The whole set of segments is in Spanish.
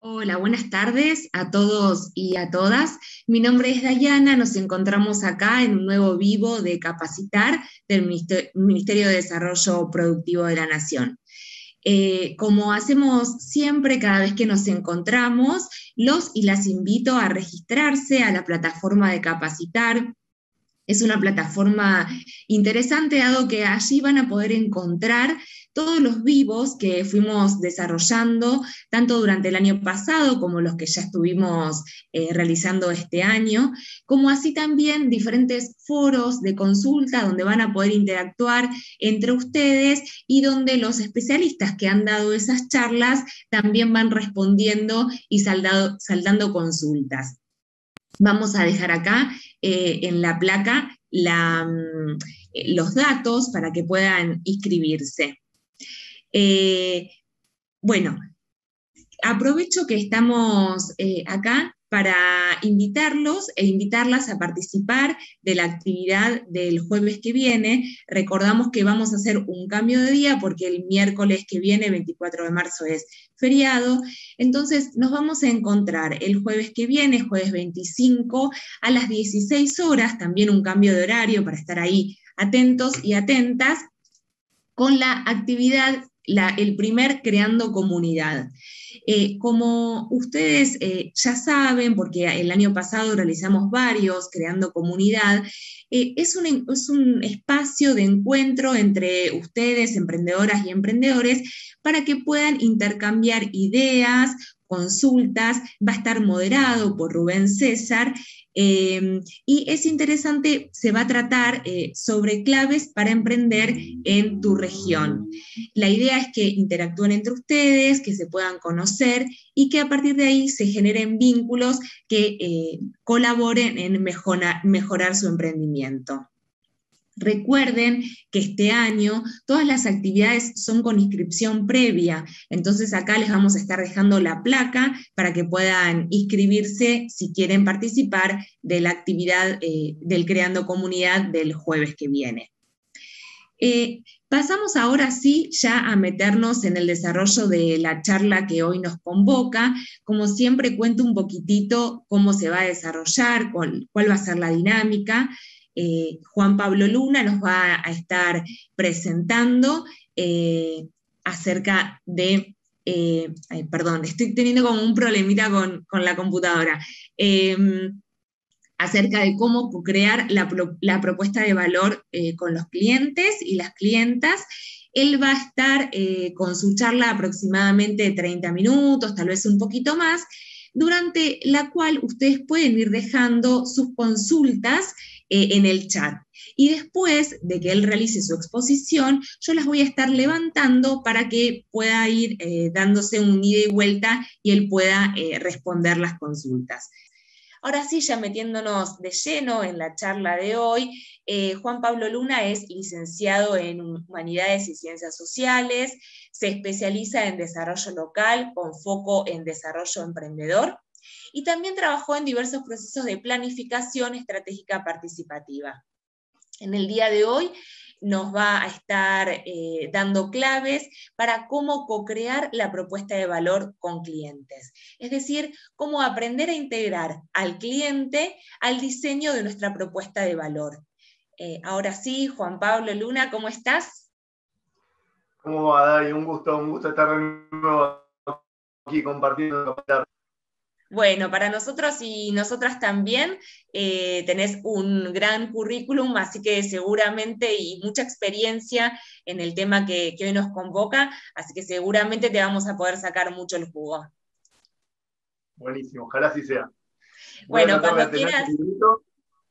Hola, buenas tardes a todos y a todas. Mi nombre es Dayana, nos encontramos acá en un nuevo vivo de Capacitar del Ministerio de Desarrollo Productivo de la Nación. Eh, como hacemos siempre cada vez que nos encontramos, los y las invito a registrarse a la plataforma de Capacitar. Es una plataforma interesante dado que allí van a poder encontrar todos los vivos que fuimos desarrollando, tanto durante el año pasado como los que ya estuvimos eh, realizando este año, como así también diferentes foros de consulta donde van a poder interactuar entre ustedes y donde los especialistas que han dado esas charlas también van respondiendo y saldando consultas. Vamos a dejar acá eh, en la placa mm, los datos para que puedan inscribirse. Eh, bueno, aprovecho que estamos eh, acá para invitarlos e invitarlas a participar de la actividad del jueves que viene. Recordamos que vamos a hacer un cambio de día porque el miércoles que viene, 24 de marzo, es feriado. Entonces nos vamos a encontrar el jueves que viene, jueves 25, a las 16 horas, también un cambio de horario para estar ahí atentos y atentas con la actividad el primer creando comunidad. Eh, como ustedes eh, ya saben, porque el año pasado realizamos varios creando comunidad, eh, es, un, es un espacio de encuentro entre ustedes, emprendedoras y emprendedores, para que puedan intercambiar ideas, consultas, va a estar moderado por Rubén César Em, y es interesante, se va a tratar eh, sobre claves para emprender en tu región. La idea es que interactúen entre ustedes, que se puedan conocer y que a partir de ahí se generen vínculos que eh, colaboren en mejorar su emprendimiento. Recuerden que este año todas las actividades son con inscripción previa, entonces acá les vamos a estar dejando la placa para que puedan inscribirse si quieren participar de la actividad eh, del Creando Comunidad del jueves que viene. Eh, pasamos ahora sí ya a meternos en el desarrollo de la charla que hoy nos convoca. Como siempre cuento un poquitito cómo se va a desarrollar, cuál va a ser la dinámica. Eh, Juan Pablo Luna nos va a estar presentando eh, acerca de, eh, perdón, estoy teniendo como un problemita con, la computadora, em, acerca de cómo crear la propuesta de valor con los clientes y las clientas. Él va a estar con su charla aproximadamente 30 minutos, tal vez un poquito más, durante la cual ustedes pueden ir dejando sus consultas eh, en el chat. Y después de que él realice su exposición, yo las voy a estar levantando para que pueda ir eh, dándose un ida y vuelta y él pueda eh, responder las consultas. Ahora sí, ya metiéndonos de lleno en la charla de hoy, Juan Pablo Luna es licenciado en Humanidades y Ciencias Sociales, se especializa en desarrollo local con foco en desarrollo emprendedor y también trabajó en diversos procesos de planificación estratégica participativa. En el día de hoy nos va a estar eh, dando claves para cómo co-crear la propuesta de valor con clientes. Es decir, cómo aprender a integrar al cliente al diseño de nuestra propuesta de valor. Eh, ahora sí, Juan Pablo Luna, ¿cómo estás? ¿Cómo va, Dari? Un gusto, un gusto estar de nuevo aquí compartiendo. Bueno, para nosotros y nosotras también eh, tenés un gran currículum, así que seguramente y mucha experiencia en el tema que, hoy nos convoca, así que seguramente te vamos a poder sacar mucho el jugo. Buenísimo, ojalá así sea. bueno, cuando quieras.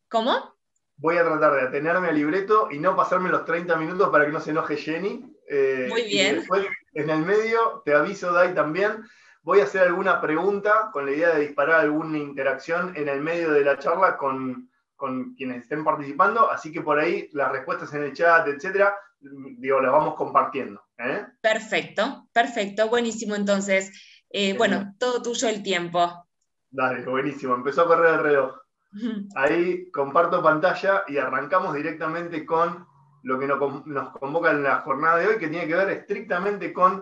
¿Cómo? Voy a tratar de atenerme al libreto y no pasarme los 30 minutos para que no se enoje Jenny. Eh, Muy bien. después, en el medio, te aviso, Dai, también Voy a hacer alguna pregunta con la idea de disparar alguna interacción en el medio de la charla con, quienes estén participando, así que por ahí las respuestas en el chat, etcétera, digo, las vamos compartiendo. ¿eh? Perfecto, perfecto, buenísimo entonces. Eh, bueno, todo tuyo el tiempo. Dale, buenísimo, empezó a correr el reloj. Ahí comparto pantalla y arrancamos directamente con lo que nos convoca en la jornada de hoy, que tiene que ver estrictamente con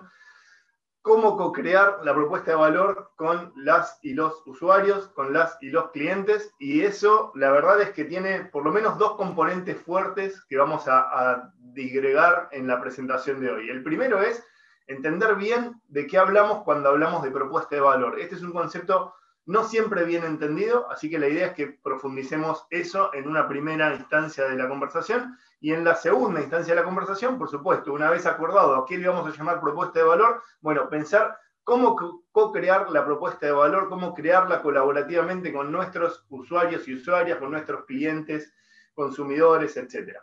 cómo co-crear la propuesta de valor con las y los usuarios, con las y los clientes, y eso la verdad es que tiene por lo menos dos componentes fuertes que vamos a, a digregar en la presentación de hoy. El primero es entender bien de qué hablamos cuando hablamos de propuesta de valor. Este es un concepto no siempre bien entendido, así que la idea es que profundicemos eso en una primera instancia de la conversación y en la segunda instancia de la conversación, por supuesto, una vez acordado a qué le vamos a llamar propuesta de valor, bueno, pensar cómo co-crear la propuesta de valor, cómo crearla colaborativamente con nuestros usuarios y usuarias, con nuestros clientes, consumidores, etc.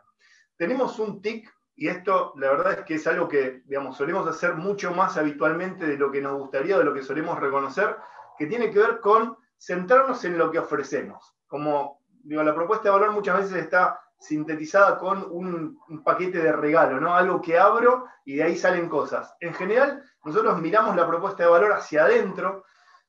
Tenemos un TIC y esto la verdad es que es algo que, digamos, solemos hacer mucho más habitualmente de lo que nos gustaría, de lo que solemos reconocer, que tiene que ver con centrarnos en lo que ofrecemos. Como digo, la propuesta de valor muchas veces está sintetizada con un, paquete de regalo, ¿no? Algo que abro y de ahí salen cosas. En general, nosotros miramos la propuesta de valor hacia adentro,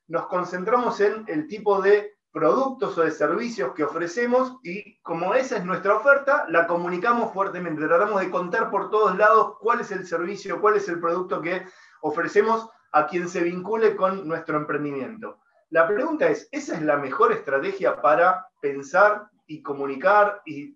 nos concentramos en el tipo de productos o de servicios que ofrecemos y como esa es nuestra oferta, la comunicamos fuertemente. Tratamos de contar por todos lados cuál es el servicio, cuál es el producto que ofrecemos a quien se vincule con nuestro emprendimiento. La pregunta es, ¿esa es la mejor estrategia para pensar y comunicar y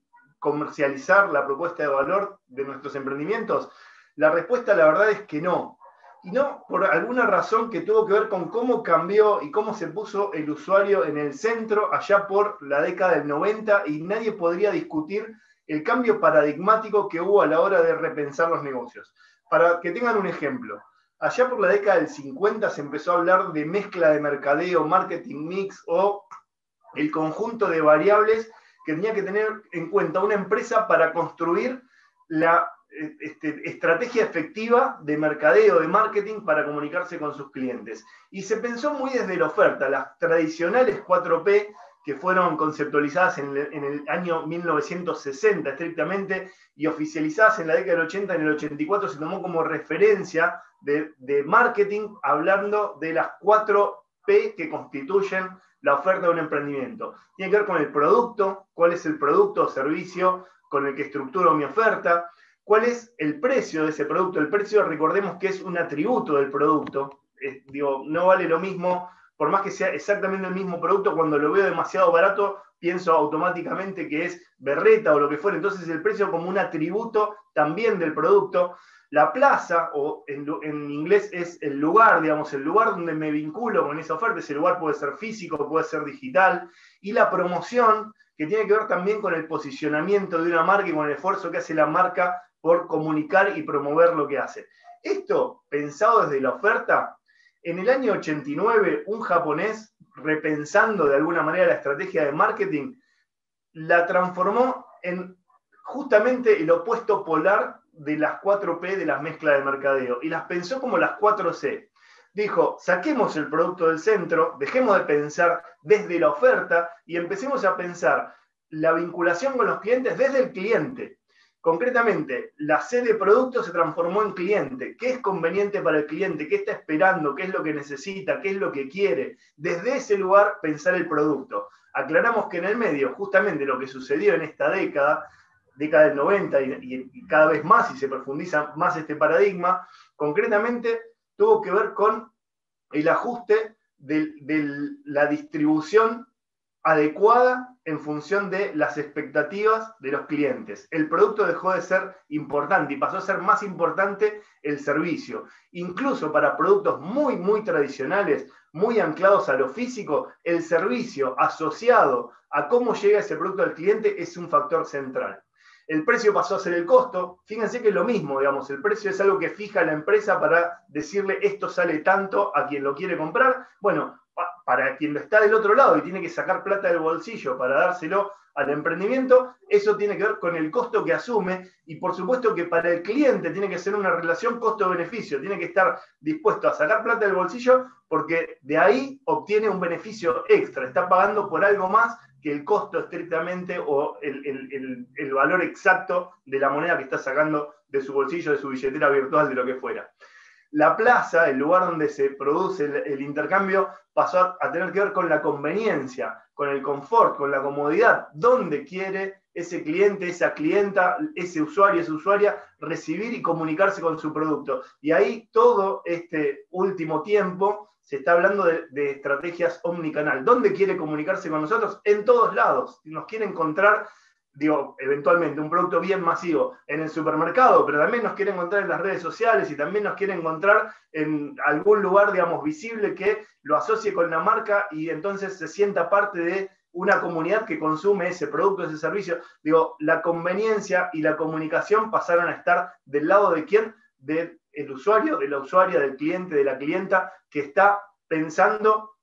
comercializar la propuesta de valor de nuestros emprendimientos? La respuesta, la verdad, es que no. Y no por alguna razón que tuvo que ver con cómo cambió y cómo se puso el usuario en el centro allá por la década del 90 y nadie podría discutir el cambio paradigmático que hubo a la hora de repensar los negocios. Para que tengan un ejemplo, allá por la década del 50 se empezó a hablar de mezcla de mercadeo, marketing mix o el conjunto de variables que tenía que tener en cuenta una empresa para construir la eh, este, estrategia efectiva de mercadeo, de marketing para comunicarse con sus clientes. Y se pensó muy desde la oferta, las tradicionales 4P que fueron conceptualizadas en el, año 1960 estrictamente y oficializadas en la década del 80, en el 84 se tomó como referencia de, de marketing hablando de las 4P que constituyen la oferta de un emprendimiento. Tiene que ver con el producto, cuál es el producto o servicio con el que estructuro mi oferta, cuál es el precio de ese producto. El precio, recordemos que es un atributo del producto. digo, no vale lo mismo por más que sea exactamente el mismo producto, cuando lo veo demasiado barato, pienso automáticamente que es berreta o lo que fuera. Entonces el precio como un atributo también del producto. La plaza, o en, inglés es el lugar, digamos, el lugar donde me vinculo con esa oferta. Ese lugar puede ser físico, puede ser digital. Y la promoción, que tiene que ver también con el posicionamiento de una marca y con el esfuerzo que hace la marca por comunicar y promover lo que hace. Esto, pensado desde la oferta, en el año 89, un japonés, repensando de alguna manera la estrategia de marketing, la transformó en justamente el opuesto polar de las 4P de las mezclas de mercadeo y las pensó como las 4C. Dijo, saquemos el producto del centro, dejemos de pensar desde la oferta y empecemos a pensar la vinculación con los clientes desde el cliente. Concretamente, la C de producto se transformó en cliente. ¿Qué es conveniente para el cliente? ¿Qué está esperando? ¿Qué es lo que necesita? ¿Qué es lo que quiere? Desde ese lugar pensar el producto. Aclaramos que en el medio, justamente lo que sucedió en esta década, década del 90 y, cada vez más, y se profundiza más este paradigma, concretamente tuvo que ver con el ajuste de la distribución adecuada en función de las expectativas de los clientes. El producto dejó de ser importante y pasó a ser más importante el servicio. Incluso para productos muy, muy tradicionales, muy anclados a lo físico, el servicio asociado a cómo llega ese producto al cliente es un factor central. El precio pasó a ser el costo. Fíjense que es lo mismo, digamos, el precio es algo que fija la empresa para decirle esto sale tanto a quien lo quiere comprar. Bueno, para quien está del otro lado y tiene que sacar plata del bolsillo para dárselo al emprendimiento, eso tiene que ver con el costo que asume y por supuesto que para el cliente tiene que ser una relación costo-beneficio, tiene que estar dispuesto a sacar plata del bolsillo porque de ahí obtiene un beneficio extra, está pagando por algo más que el costo estrictamente o el, valor exacto de la moneda que está sacando de su bolsillo, de su billetera virtual, de lo que fuera la plaza, el lugar donde se produce el, intercambio, pasó a, tener que ver con la conveniencia, con el confort, con la comodidad, dónde quiere ese cliente, esa clienta, ese usuario, esa usuaria, recibir y comunicarse con su producto. Y ahí todo este último tiempo se está hablando de, de, estrategias omnicanal. ¿Dónde quiere comunicarse con nosotros? En todos lados. Nos quiere encontrar digo, eventualmente un producto bien masivo en el supermercado, pero también nos quiere encontrar en las redes sociales y también nos quiere encontrar en algún lugar, digamos, visible que lo asocie con la marca y entonces se sienta parte de una comunidad que consume ese producto, ese servicio. Digo, la conveniencia y la comunicación pasaron a estar del lado de quién? Del usuario, de la usuaria, del cliente, de la clienta, que está pensando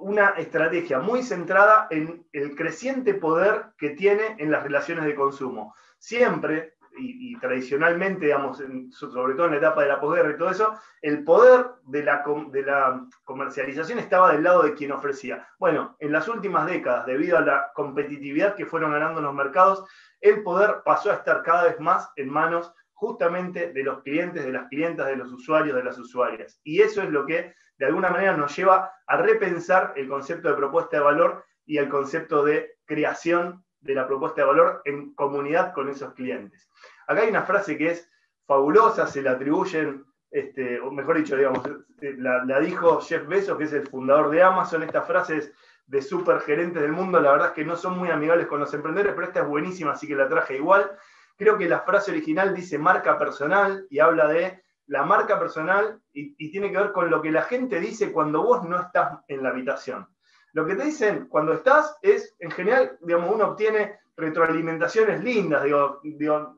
una estrategia muy centrada en el creciente poder que tiene en las relaciones de consumo. Siempre, y, tradicionalmente, digamos, sobre todo en la etapa de la posguerra y todo eso, el poder de la, de la comercialización estaba del lado de quien ofrecía. Bueno, en las últimas décadas, debido a la competitividad que fueron ganando los mercados, el poder pasó a estar cada vez más en manos justamente de los clientes, de las clientas, de los usuarios, de las usuarias. Y eso es lo que de alguna manera nos lleva a repensar el concepto de propuesta de valor y el concepto de creación de la propuesta de valor en comunidad con esos clientes. Acá hay una frase que es fabulosa, se la atribuyen, este, o mejor dicho, digamos, eh, la, la, dijo Jeff Bezos, que es el fundador de Amazon, estas frases de super gerentes del mundo, la verdad es que no son muy amigables con los emprendedores, pero esta es buenísima, así que la traje igual. Creo que la frase original dice marca personal y habla de la marca personal y, tiene que ver con lo que la gente dice cuando vos no estás en la habitación. Lo que te dicen cuando estás es, en general, digamos, uno obtiene retroalimentaciones lindas, digo,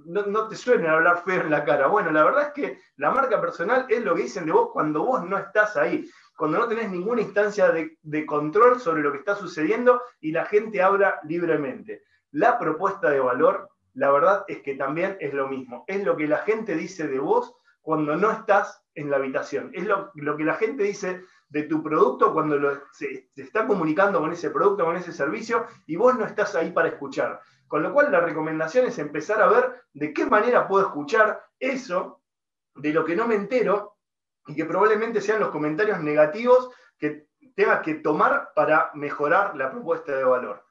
no, te suelen hablar feo en la cara. Bueno, la verdad es que la marca personal es lo que dicen de vos cuando vos no estás ahí, cuando no tenés ninguna instancia de, de control sobre lo que está sucediendo y la gente habla libremente. La propuesta de valor, la verdad es que también es lo mismo, es lo que la gente dice de vos cuando no estás en la habitación. Es lo, que la gente dice de tu producto cuando se, está comunicando con ese producto, con ese servicio, y vos no estás ahí para escuchar. Con lo cual la recomendación es empezar a ver de qué manera puedo escuchar eso de lo que no me entero y que probablemente sean los comentarios negativos que tenga que tomar para mejorar la propuesta de valor.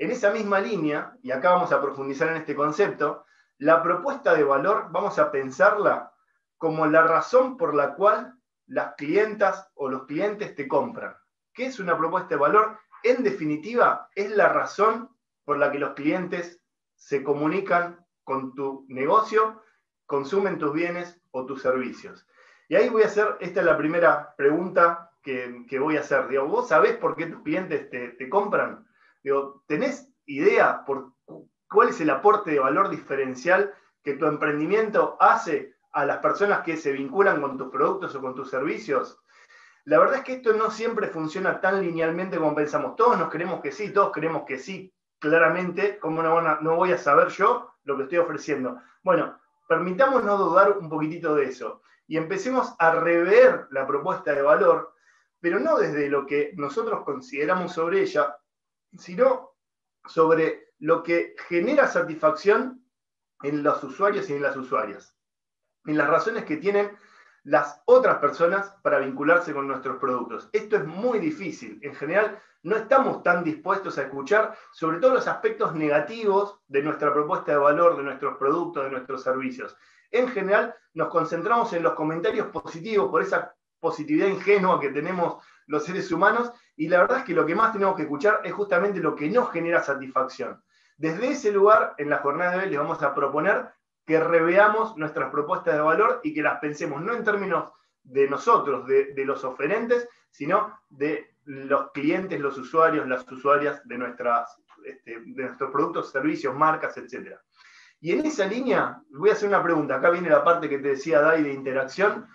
En esa misma línea, y acá vamos a profundizar en este concepto, la propuesta de valor vamos a pensarla como la razón por la cual las clientas o los clientes te compran. ¿Qué es una propuesta de valor? En definitiva, es la razón por la que los clientes se comunican con tu negocio, consumen tus bienes o tus servicios. Y ahí voy a hacer, esta es la primera pregunta que, voy a hacer. Digo, ¿vos sabés por qué tus clientes te, te compran? ¿Tenés idea por cuál es el aporte de valor diferencial que tu emprendimiento hace a las personas que se vinculan con tus productos o con tus servicios? La verdad es que esto no siempre funciona tan linealmente como pensamos. Todos nos creemos que sí, todos creemos que sí, claramente, como no, no voy a saber yo lo que estoy ofreciendo? Bueno, permitámonos dudar un poquitito de eso y empecemos a rever la propuesta de valor, pero no desde lo que nosotros consideramos sobre ella, sino sobre lo que genera satisfacción en los usuarios y en las usuarias en las razones que tienen las otras personas para vincularse con nuestros productos. Esto es muy difícil. En general, no estamos tan dispuestos a escuchar sobre todo los aspectos negativos de nuestra propuesta de valor, de nuestros productos, de nuestros servicios. En general, nos concentramos en los comentarios positivos por esa positividad ingenua que tenemos los seres humanos y la verdad es que lo que más tenemos que escuchar es justamente lo que nos genera satisfacción. Desde ese lugar, en la jornada de hoy les vamos a proponer que reveamos nuestras propuestas de valor y que las pensemos no en términos de nosotros, de, los oferentes, sino de los clientes, los usuarios, las usuarias de, nuestras, este, de nuestros productos, servicios, marcas, etc. Y en esa línea, voy a hacer una pregunta. Acá viene la parte que te decía Dai de interacción.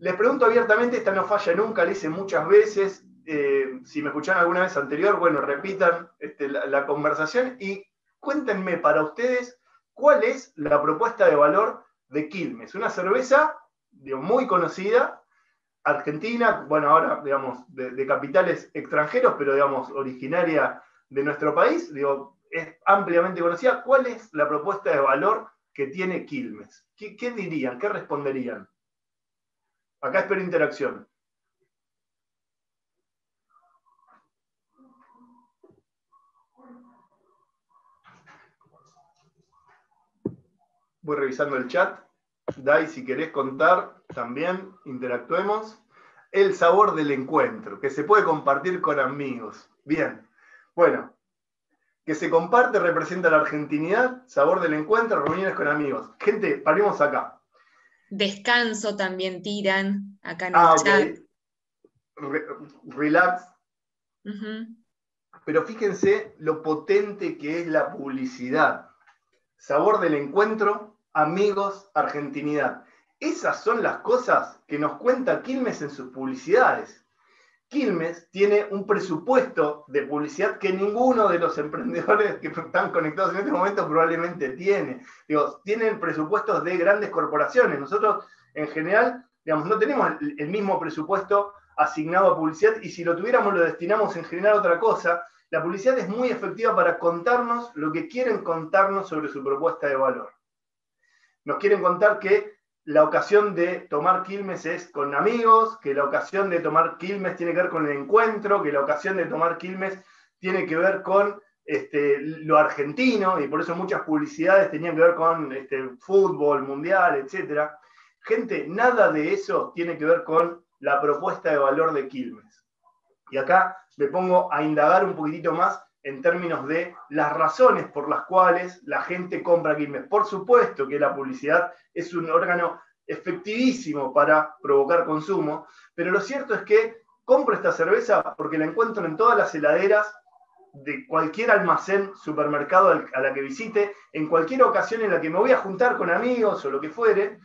Les pregunto abiertamente, esta no falla nunca, la hice muchas veces. Eh, si me escucharon alguna vez anterior, bueno, repitan este, la, conversación y cuéntenme para ustedes ¿Cuál es la propuesta de valor de Quilmes? Una cerveza muy conocida, argentina, bueno, ahora, digamos, de, capitales extranjeros, pero, digamos, originaria de nuestro país, es ampliamente conocida. ¿Cuál es la propuesta de valor que tiene Quilmes? ¿Qué, qué dirían? ¿Qué responderían? Acá espero interacción. Voy revisando el chat. Dai, si querés contar, también interactuemos. El sabor del encuentro, que se puede compartir con amigos. Bien. Bueno, que se comparte representa la argentinidad, sabor del encuentro, reuniones con amigos. Gente, paremos acá. Descanso también tiran acá en el ah, chat. relax. Pero fíjense lo potente que es la publicidad. Sabor del encuentro, amigos, argentinidad. Esas son las cosas que nos cuenta Quilmes en sus publicidades. Quilmes tiene un presupuesto de publicidad que ninguno de los emprendedores que están conectados en este momento probablemente tiene. Digo, tienen presupuestos de grandes corporaciones. Nosotros, en general, digamos, no tenemos el mismo presupuesto asignado a publicidad y si lo tuviéramos lo destinamos en general a otra cosa. La publicidad es muy efectiva para contarnos lo que quieren contarnos sobre su propuesta de valor. Nos quieren contar que la ocasión de tomar Quilmes es con amigos, que la ocasión de tomar Quilmes tiene que ver con el encuentro, que la ocasión de tomar Quilmes tiene que ver con este, lo argentino, y por eso muchas publicidades tenían que ver con este, fútbol, mundial, etc. Gente, nada de eso tiene que ver con la propuesta de valor de Quilmes. Y acá me pongo a indagar un poquitito más en términos de las razones por las cuales la gente compra Quilmes. Por supuesto que la publicidad es un órgano efectivísimo para provocar consumo, pero lo cierto es que compro esta cerveza porque la encuentro en todas las heladeras de cualquier almacén, supermercado a la que visite, en cualquier ocasión en la que me voy a juntar con amigos o lo que fuere,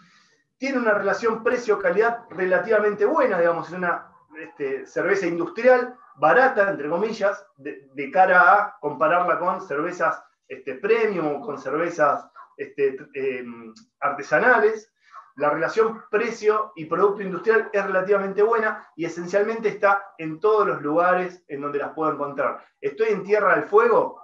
tiene una relación precio-calidad relativamente buena, digamos, es una este, cerveza industrial, barata, entre comillas, de, cara a compararla con cervezas este, premium, con cervezas este, em, artesanales. La relación precio y producto industrial es relativamente buena y esencialmente está en todos los lugares en donde las puedo encontrar. Estoy en Tierra del Fuego,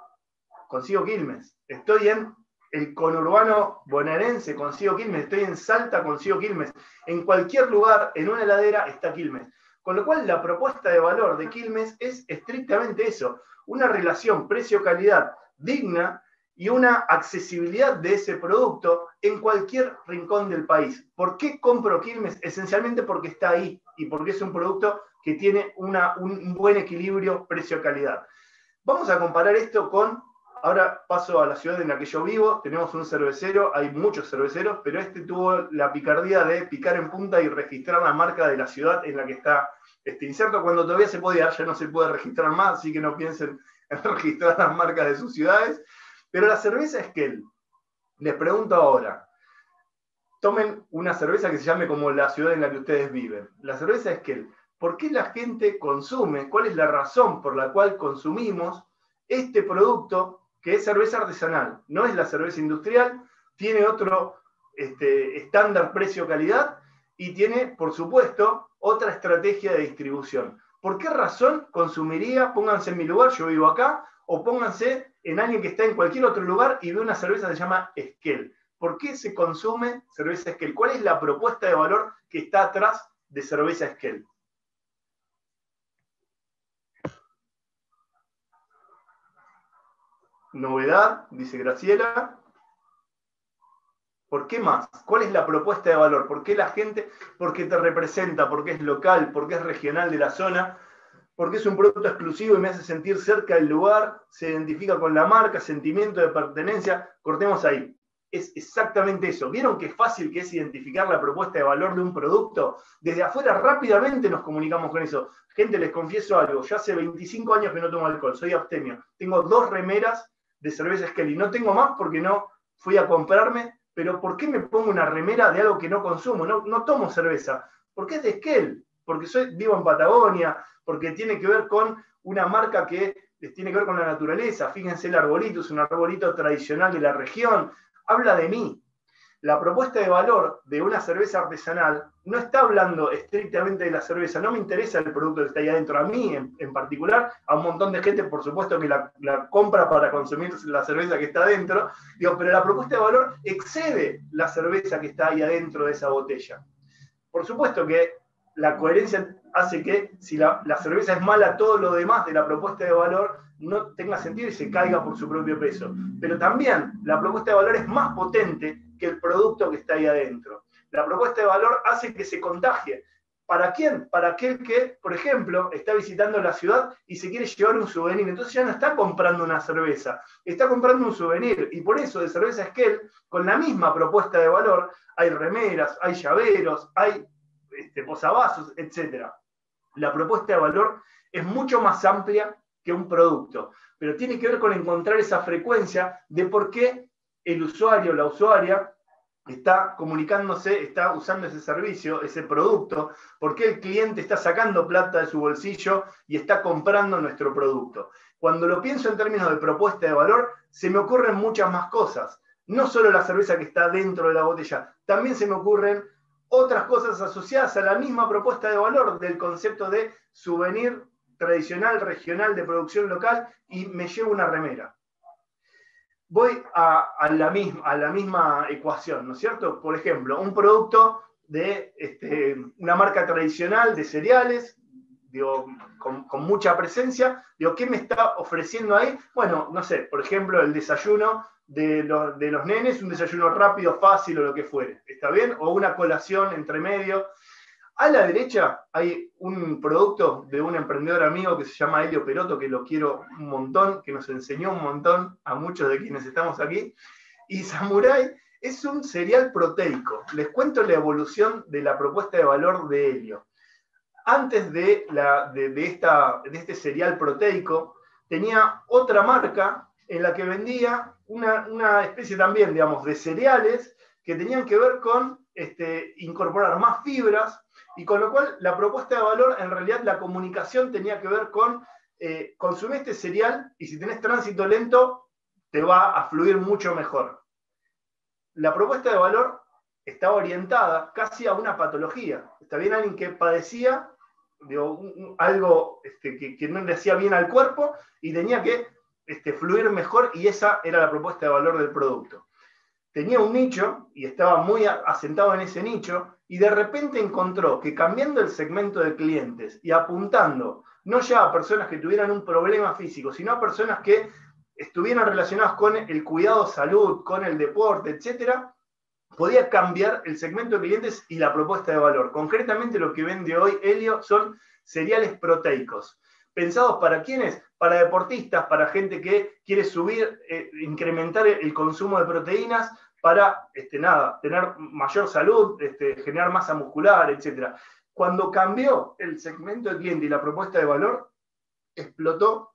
consigo Quilmes. Estoy en el conurbano bonaerense, consigo Quilmes. Estoy en Salta, consigo Quilmes. En cualquier lugar, en una heladera, está Quilmes. Con lo cual, la propuesta de valor de Quilmes es estrictamente eso, una relación precio-calidad digna y una accesibilidad de ese producto en cualquier rincón del país. ¿Por qué compro Quilmes? Esencialmente porque está ahí y porque es un producto que tiene un buen equilibrio precio-calidad. Vamos a comparar esto con, ahora paso a la ciudad en la que yo vivo, tenemos un cervecero, hay muchos cerveceros, pero este tuvo la picardía de picar en punta y registrar la marca de la ciudad en la que está este, inserto cuando todavía se podía, ya no se puede registrar más, así que no piensen en registrar las marcas de sus ciudades. Pero la cerveza Esquel, les pregunto ahora, tomen una cerveza que se llame como la ciudad en la que ustedes viven. La cerveza Esquel, ¿por qué la gente consume? ¿Cuál es la razón por la cual consumimos este producto que es cerveza artesanal? No es la cerveza industrial, tiene otro este, estándar precio-calidad y tiene, por supuesto, otra estrategia de distribución. ¿Por qué razón consumiría, pónganse en mi lugar, yo vivo acá, o pónganse en alguien que está en cualquier otro lugar y ve una cerveza que se llama Esquel? ¿Por qué se consume cerveza Esquel? ¿Cuál es la propuesta de valor que está atrás de cerveza Esquel? Novedad, dice Graciela. ¿Por qué más? ¿Cuál es la propuesta de valor? ¿Por qué la gente? Porque te representa, porque es local, porque es regional de la zona, porque es un producto exclusivo y me hace sentir cerca del lugar, se identifica con la marca, sentimiento de pertenencia. Cortemos ahí. Es exactamente eso. ¿Vieron qué fácil que es identificar la propuesta de valor de un producto? Desde afuera rápidamente nos comunicamos con eso. Gente, les confieso algo. Yo hace 25 años que no tomo alcohol, soy abstemio. Tengo dos remeras de cerveza Skelly. No tengo más porque no fui a comprarme pero ¿por qué me pongo una remera de algo que no consumo? No, no tomo cerveza. ¿Por qué es de Esquel? Porque soy, vivo en Patagonia, porque tiene que ver con una marca que tiene que ver con la naturaleza. Fíjense el arbolito, es un arbolito tradicional de la región. Habla de mí, la propuesta de valor de una cerveza artesanal no está hablando estrictamente de la cerveza, no me interesa el producto que está ahí adentro, a mí en, particular, a un montón de gente, por supuesto, que la, compra para consumir la cerveza que está adentro, pero la propuesta de valor excede la cerveza que está ahí adentro de esa botella. Por supuesto que la coherencia hace que si la, la cerveza es mala, todo lo demás de la propuesta de valor no tenga sentido y se caiga por su propio peso. Pero también la propuesta de valor es más potente que el producto que está ahí adentro. La propuesta de valor hace que se contagie. ¿Para quién? Para aquel que, por ejemplo, está visitando la ciudad y se quiere llevar un souvenir. Entonces ya no está comprando una cerveza, está comprando un souvenir. Y por eso de Cerveza Esquel, con la misma propuesta de valor, hay remeras, hay llaveros, hay este, posavasos, etc. La propuesta de valor es mucho más amplia que un producto, pero tiene que ver con encontrar esa frecuencia de por qué el usuario la usuaria está comunicándose, está usando ese servicio, ese producto, por qué el cliente está sacando plata de su bolsillo y está comprando nuestro producto. Cuando lo pienso en términos de propuesta de valor, se me ocurren muchas más cosas. No solo la cerveza que está dentro de la botella, también se me ocurren otras cosas asociadas a la misma propuesta de valor del concepto de souvenir tradicional, regional, de producción local, y me llevo una remera voy a, la misma, a, la misma, ecuación, ¿no es cierto? Por ejemplo, un producto de este, una marca tradicional de cereales, digo, con, mucha presencia, digo, ¿qué me está ofreciendo ahí? Bueno, no sé, por ejemplo, el desayuno de de los nenes, un desayuno rápido, fácil o lo que fuere, ¿está bien? O una colación entre medio. A la derecha hay un producto de un emprendedor amigo que se llama Helio Peroto, que lo quiero un montón, que nos enseñó un montón a muchos de quienes estamos aquí. Y Samurai es un cereal proteico. Les cuento la evolución de la propuesta de valor de Helio. Antes de, esta, de este cereal proteico, tenía otra marca en la que vendía una, una especie también, digamos, de cereales que tenían que ver con este, incorporar más fibras, y con lo cual la propuesta de valor, en realidad la comunicación tenía que ver con eh, consumir este cereal y si tenés tránsito lento, te va a fluir mucho mejor. La propuesta de valor estaba orientada casi a una patología. Está bien alguien que padecía algo este, que, no le hacía bien al cuerpo y tenía que este, fluir mejor y esa era la propuesta de valor del producto tenía un nicho y estaba muy asentado en ese nicho y de repente encontró que cambiando el segmento de clientes y apuntando no ya a personas que tuvieran un problema físico, sino a personas que estuvieran relacionadas con el cuidado salud, con el deporte, etcétera, podía cambiar el segmento de clientes y la propuesta de valor. Concretamente lo que vende hoy Helio son cereales proteicos. ¿Pensados para quiénes? Para deportistas, para gente que quiere subir, eh, incrementar el consumo de proteínas para, este, nada, tener mayor salud, este, generar masa muscular, etc. Cuando cambió el segmento de cliente y la propuesta de valor, explotó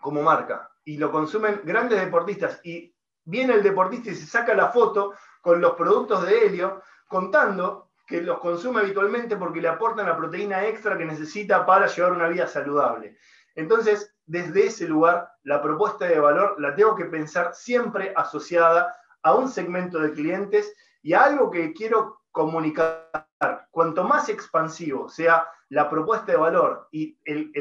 como marca y lo consumen grandes deportistas y viene el deportista y se saca la foto con los productos de helio contando que los consume habitualmente porque le aportan la proteína extra que necesita para llevar una vida saludable. Entonces, desde ese lugar, la propuesta de valor la tengo que pensar siempre asociada a un segmento de clientes y algo que quiero comunicar. Cuanto más expansivo sea la propuesta de valor y el,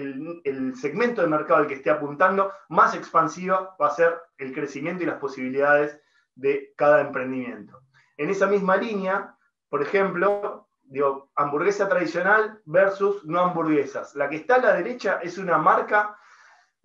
el segmento de mercado al que esté apuntando, más expansiva va a ser el crecimiento y las posibilidades de cada emprendimiento. En esa misma línea, por ejemplo, digo, hamburguesa tradicional versus no hamburguesas. La que está a la derecha es una marca,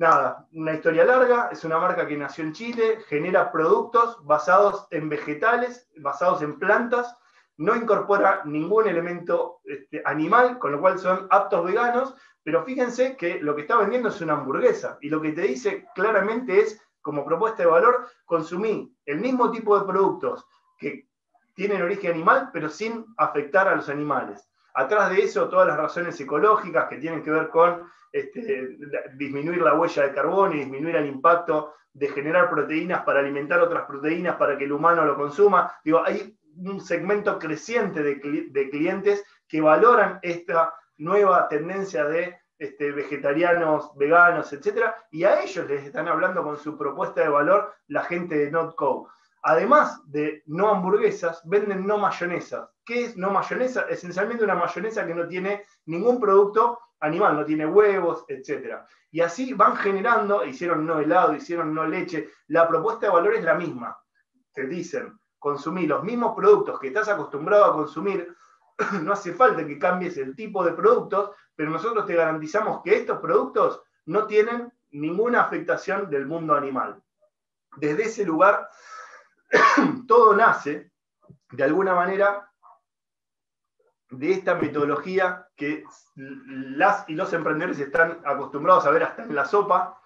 nada, una historia larga, es una marca que nació en Chile, genera productos basados en vegetales, basados en plantas, no incorpora ningún elemento este, animal, con lo cual son aptos veganos, pero fíjense que lo que está vendiendo es una hamburguesa y lo que te dice claramente es, como propuesta de valor, consumí el mismo tipo de productos que tienen origen animal, pero sin afectar a los animales. Atrás de eso, todas las razones ecológicas que tienen que ver con este, disminuir la huella de carbono y disminuir el impacto de generar proteínas para alimentar otras proteínas para que el humano lo consuma. Digo, hay un segmento creciente de, clientes que valoran esta nueva tendencia de este, vegetarianos, veganos, etc. Y a ellos les están hablando con su propuesta de valor la gente de NotCo además de no hamburguesas, venden no mayonesas. ¿Qué es no mayonesa? Esencialmente una mayonesa que no tiene ningún producto animal, no tiene huevos, etc. Y así van generando, hicieron no helado, hicieron no leche, la propuesta de valor es la misma. Te dicen, consumir los mismos productos que estás acostumbrado a consumir, no hace falta que cambies el tipo de productos, pero nosotros te garantizamos que estos productos no tienen ninguna afectación del mundo animal. Desde ese lugar todo nace de alguna manera, de esta metodología que las y los emprendedores están acostumbrados a ver hasta en la sopa.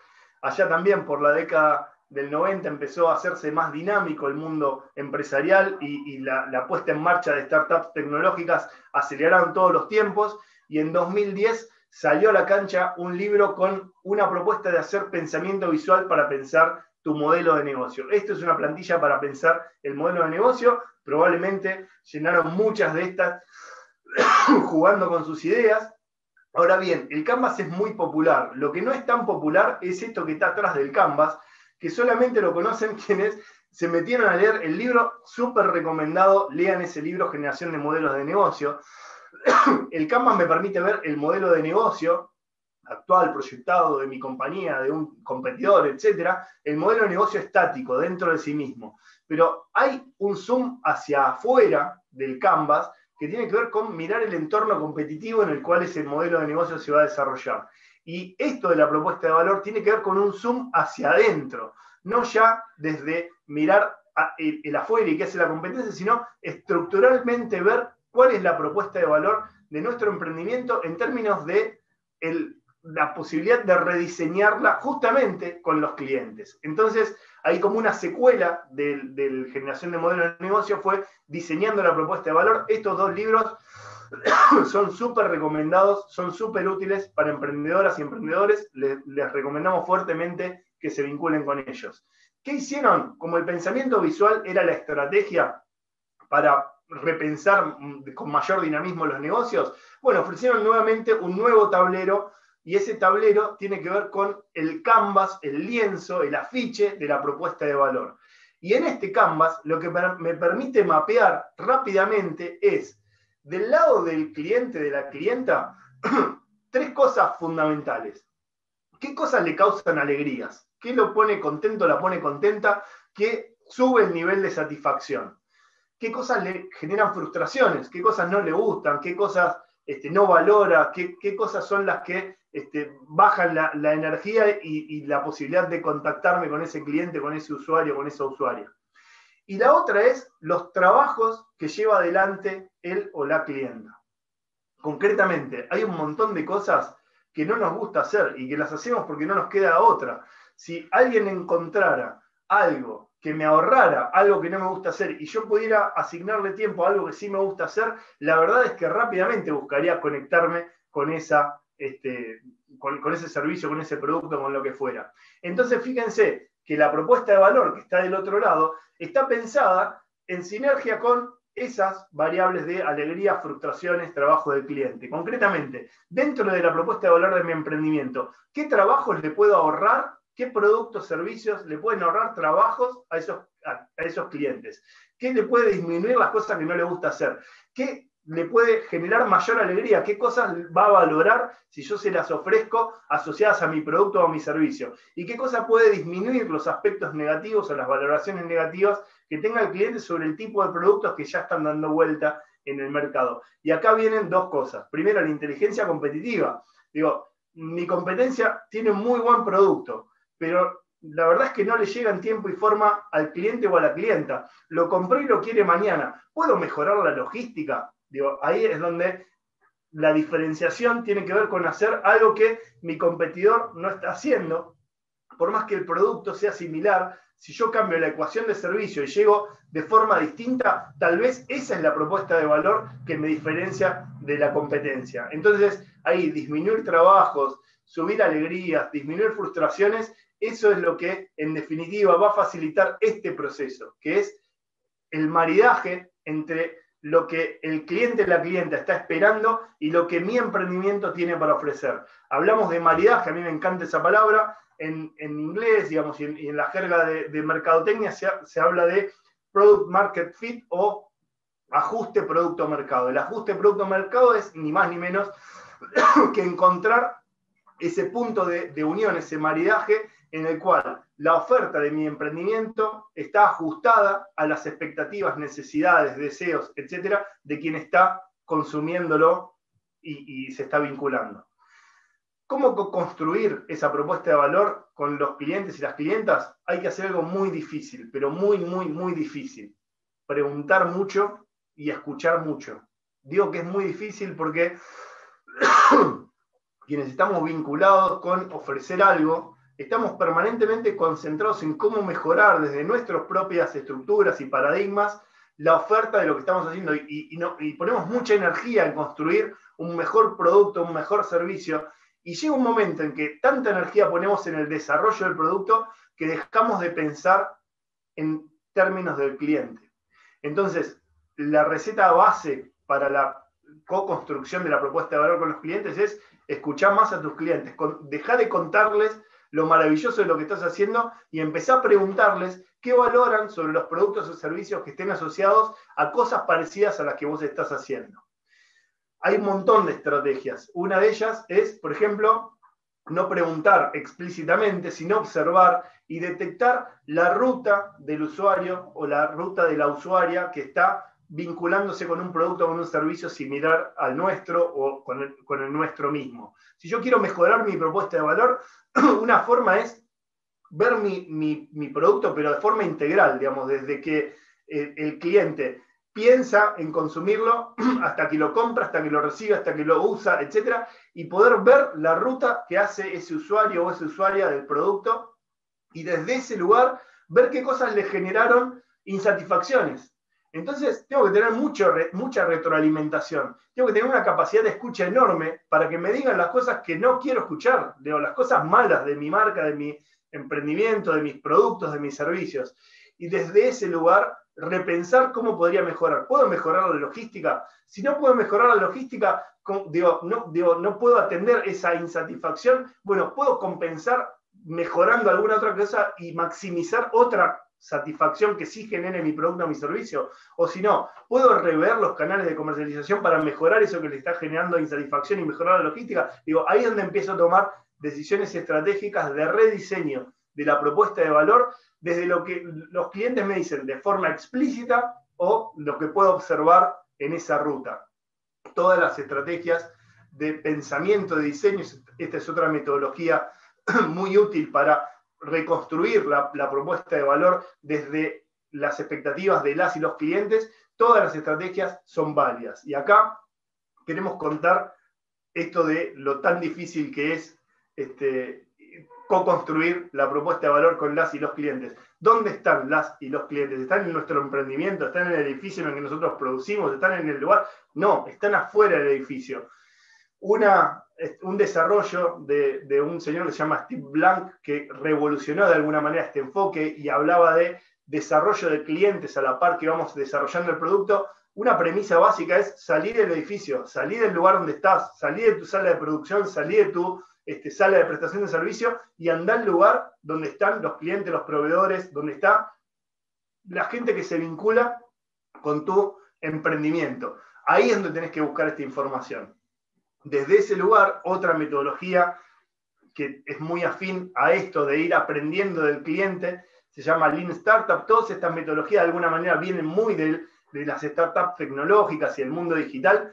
Allá también por la década del 90 empezó a hacerse más dinámico el mundo empresarial y, la, la, puesta en marcha de startups tecnológicas aceleraron todos los tiempos y en 2010 salió a la cancha un libro con una propuesta de hacer pensamiento visual para pensar tu modelo de negocio. Esto es una plantilla para pensar el modelo de negocio. Probablemente llenaron muchas de estas jugando con sus ideas. Ahora bien, el Canvas es muy popular. Lo que no es tan popular es esto que está atrás del Canvas, que solamente lo conocen quienes se metieron a leer el libro, súper recomendado, lean ese libro, Generación de Modelos de Negocio. El Canvas me permite ver el modelo de negocio actual, proyectado de mi compañía, de un competidor, etcétera, el modelo de negocio estático dentro de sí mismo. Pero hay un zoom hacia afuera del Canvas que tiene que ver con mirar el entorno competitivo en el cual ese modelo de negocio se va a desarrollar. Y esto de la propuesta de valor tiene que ver con un zoom hacia adentro, no ya desde mirar el, afuera y qué hace la competencia, sino estructuralmente ver cuál es la propuesta de valor de nuestro emprendimiento en términos de la posibilidad de rediseñarla justamente con los clientes. Entonces, hay como una secuela de generación de modelo de negocio fue diseñando la propuesta de valor. Estos dos libros son súper recomendados, son súper útiles para emprendedoras y emprendedores. Les, les, recomendamos fuertemente que se vinculen con ellos. ¿Qué hicieron? Como el pensamiento visual era la estrategia para repensar con mayor dinamismo los negocios, bueno, ofrecieron nuevamente un nuevo tablero y ese tablero tiene que ver con el canvas, el lienzo, el afiche de la propuesta de valor. Y en este canvas lo que me permite mapear rápidamente es, del lado del cliente, de la clienta, tres cosas fundamentales. ¿Qué cosas le causan alegrías? ¿Qué lo pone contento, la pone contenta? ¿Qué sube el nivel de satisfacción? ¿Qué cosas le generan frustraciones? ¿Qué cosas no le gustan? ¿Qué cosas este, no valora? ¿Qué, ¿Qué, cosas son las que este, bajan la, energía y, la posibilidad de contactarme con ese cliente, con ese usuario, con esa usuaria. Y la otra es los trabajos que lleva adelante él o la clienta. Concretamente, hay un montón de cosas que no nos gusta hacer y que las hacemos porque no nos queda otra. Si alguien encontrara algo que me ahorrara algo que no me gusta hacer y yo pudiera asignarle tiempo a algo que sí me gusta hacer, la verdad es que rápidamente buscaría conectarme con esa este, con, ese servicio, con ese producto, con lo que fuera. Entonces, fíjense que la propuesta de valor que está del otro lado está pensada en sinergia con esas variables de alegría, frustraciones, trabajo del cliente. Concretamente, dentro de la propuesta de valor de mi emprendimiento, ¿qué trabajos le puedo ahorrar? ¿Qué productos, servicios le pueden ahorrar trabajos a esos, a esos clientes? ¿Qué le puede disminuir las cosas que no le gusta hacer? ¿Qué le puede generar mayor alegría, qué cosas va a valorar si yo se las ofrezco asociadas a mi producto o a mi servicio, y qué cosas puede disminuir los aspectos negativos o las valoraciones negativas que tenga el cliente sobre el tipo de productos que ya están dando vuelta en el mercado. Y acá vienen dos cosas. Primero, la inteligencia competitiva. Digo, mi competencia tiene un muy buen producto, pero la verdad es que no le llega en tiempo y forma al cliente o a la clienta. Lo compré y lo quiere mañana. ¿Puedo mejorar la logística? Ahí es donde la diferenciación tiene que ver con hacer algo que mi competidor no está haciendo. Por más que el producto sea similar, si yo cambio la ecuación de servicio y llego de forma distinta, tal vez esa es la propuesta de valor que me diferencia de la competencia. Entonces, ahí disminuir trabajos, subir alegrías, disminuir frustraciones, eso es lo que en definitiva va a facilitar este proceso, que es el maridaje entre lo que el cliente la clienta está esperando y lo que mi emprendimiento tiene para ofrecer. Hablamos de maridaje, a mí me encanta esa palabra, en, inglés, digamos, y en, la jerga de, mercadotecnia se, se, habla de product market fit o ajuste producto mercado. El ajuste producto mercado es ni más ni menos que encontrar ese punto de unión, ese maridaje en el cual la oferta de mi emprendimiento está ajustada a las expectativas, necesidades, deseos, etcétera, de quien está consumiéndolo y, se está vinculando. ¿Cómo construir esa propuesta de valor con los clientes y las clientas? Hay que hacer algo muy difícil, pero muy, muy, muy difícil. preguntar mucho y escuchar mucho. Digo que es muy difícil porque quienes estamos vinculados con ofrecer algo, estamos permanentemente concentrados en cómo mejorar desde nuestras propias estructuras y paradigmas la oferta de lo que estamos haciendo y, ponemos mucha energía en construir un mejor producto, un mejor servicio. Y llega un momento en que tanta energía ponemos en el desarrollo del producto que dejamos de pensar en términos del cliente. Entonces, la receta base para la co-construcción de la propuesta de valor con los clientes es escuchar más a tus clientes, deja de contarles lo maravilloso de lo que estás haciendo y empezar a preguntarles qué valoran sobre los productos o servicios que estén asociados a cosas parecidas a las que vos estás haciendo. Hay un montón de estrategias. Una de ellas es, por ejemplo, no preguntar explícitamente, sino observar y detectar la ruta del usuario o la ruta de la usuaria que está vinculándose con un producto o con un servicio similar al nuestro o con el, nuestro mismo. Si yo quiero mejorar mi propuesta de valor, una forma es ver mi, producto, pero de forma integral, digamos, desde que el, el cliente piensa en consumirlo hasta que lo compra, hasta que lo recibe, hasta que lo usa, etc. Y poder ver la ruta que hace ese usuario o esa usuaria del producto y desde ese lugar ver qué cosas le generaron insatisfacciones. Entonces, tengo que tener mucho, mucha retroalimentación. Tengo que tener una capacidad de escucha enorme para que me digan las cosas que no quiero escuchar, digo, las cosas malas de mi marca, de mi emprendimiento, de mis productos, de mis servicios. Y desde ese lugar, repensar cómo podría mejorar. ¿Puedo mejorar la logística? Si no puedo mejorar la logística, digo, no, digo, no puedo atender esa insatisfacción. Bueno, puedo compensar mejorando alguna otra cosa y maximizar otra satisfacción que sí genere mi producto o mi servicio, o si no, puedo rever los canales de comercialización para mejorar eso que le está generando insatisfacción y mejorar la logística. Digo, ahí es donde empiezo a tomar decisiones estratégicas de rediseño de la propuesta de valor desde lo que los clientes me dicen de forma explícita o lo que puedo observar en esa ruta. Todas las estrategias de pensamiento, de diseño, esta es otra metodología muy útil para reconstruir la, propuesta de valor desde las expectativas de las y los clientes, todas las estrategias son válidas. Y acá queremos contar esto de lo tan difícil que es este, co-construir la propuesta de valor con las y los clientes. ¿Dónde están las y los clientes? ¿Están en nuestro emprendimiento? ¿Están en el edificio en el que nosotros producimos? ¿Están en el lugar? No, están afuera del edificio. Una un desarrollo de, un señor que se llama Steve Blank, que revolucionó de alguna manera este enfoque y hablaba de desarrollo de clientes a la par que vamos desarrollando el producto. Una premisa básica es salir del edificio, salir del lugar donde estás, salir de tu sala de producción, salir de tu este, sala de prestación de servicio y andar al lugar donde están los clientes, los proveedores, donde está la gente que se vincula con tu emprendimiento. Ahí es donde tenés que buscar esta información. Desde ese lugar, otra metodología que es muy afín a esto de ir aprendiendo del cliente, se llama Lean Startup. Todas estas metodologías de alguna manera vienen muy de, de las startups tecnológicas y el mundo digital,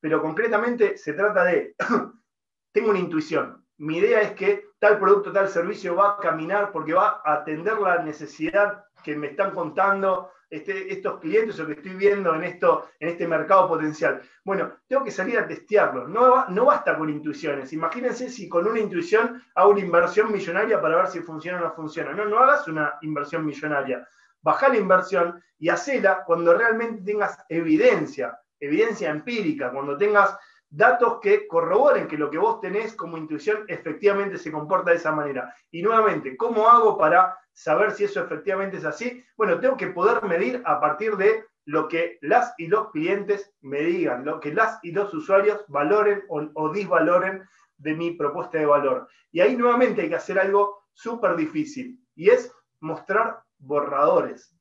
pero concretamente se trata de, tengo una intuición, mi idea es que tal producto, tal servicio va a caminar porque va a atender la necesidad que me están contando este, estos clientes o que estoy viendo en, esto, en este mercado potencial. Bueno, tengo que salir a testearlos. No, no basta con intuiciones. Imagínense si con una intuición hago una inversión millonaria para ver si funciona o no funciona. No, no hagas una inversión millonaria. Baja la inversión y hacela cuando realmente tengas evidencia, evidencia empírica, cuando tengas datos que corroboren que lo que vos tenés como intuición efectivamente se comporta de esa manera. Y nuevamente, ¿cómo hago para saber si eso efectivamente es así? Bueno, tengo que poder medir a partir de lo que las y los clientes me digan, lo que las y los usuarios valoren o, disvaloren de mi propuesta de valor. Y ahí nuevamente hay que hacer algo súper difícil y es mostrar borradores.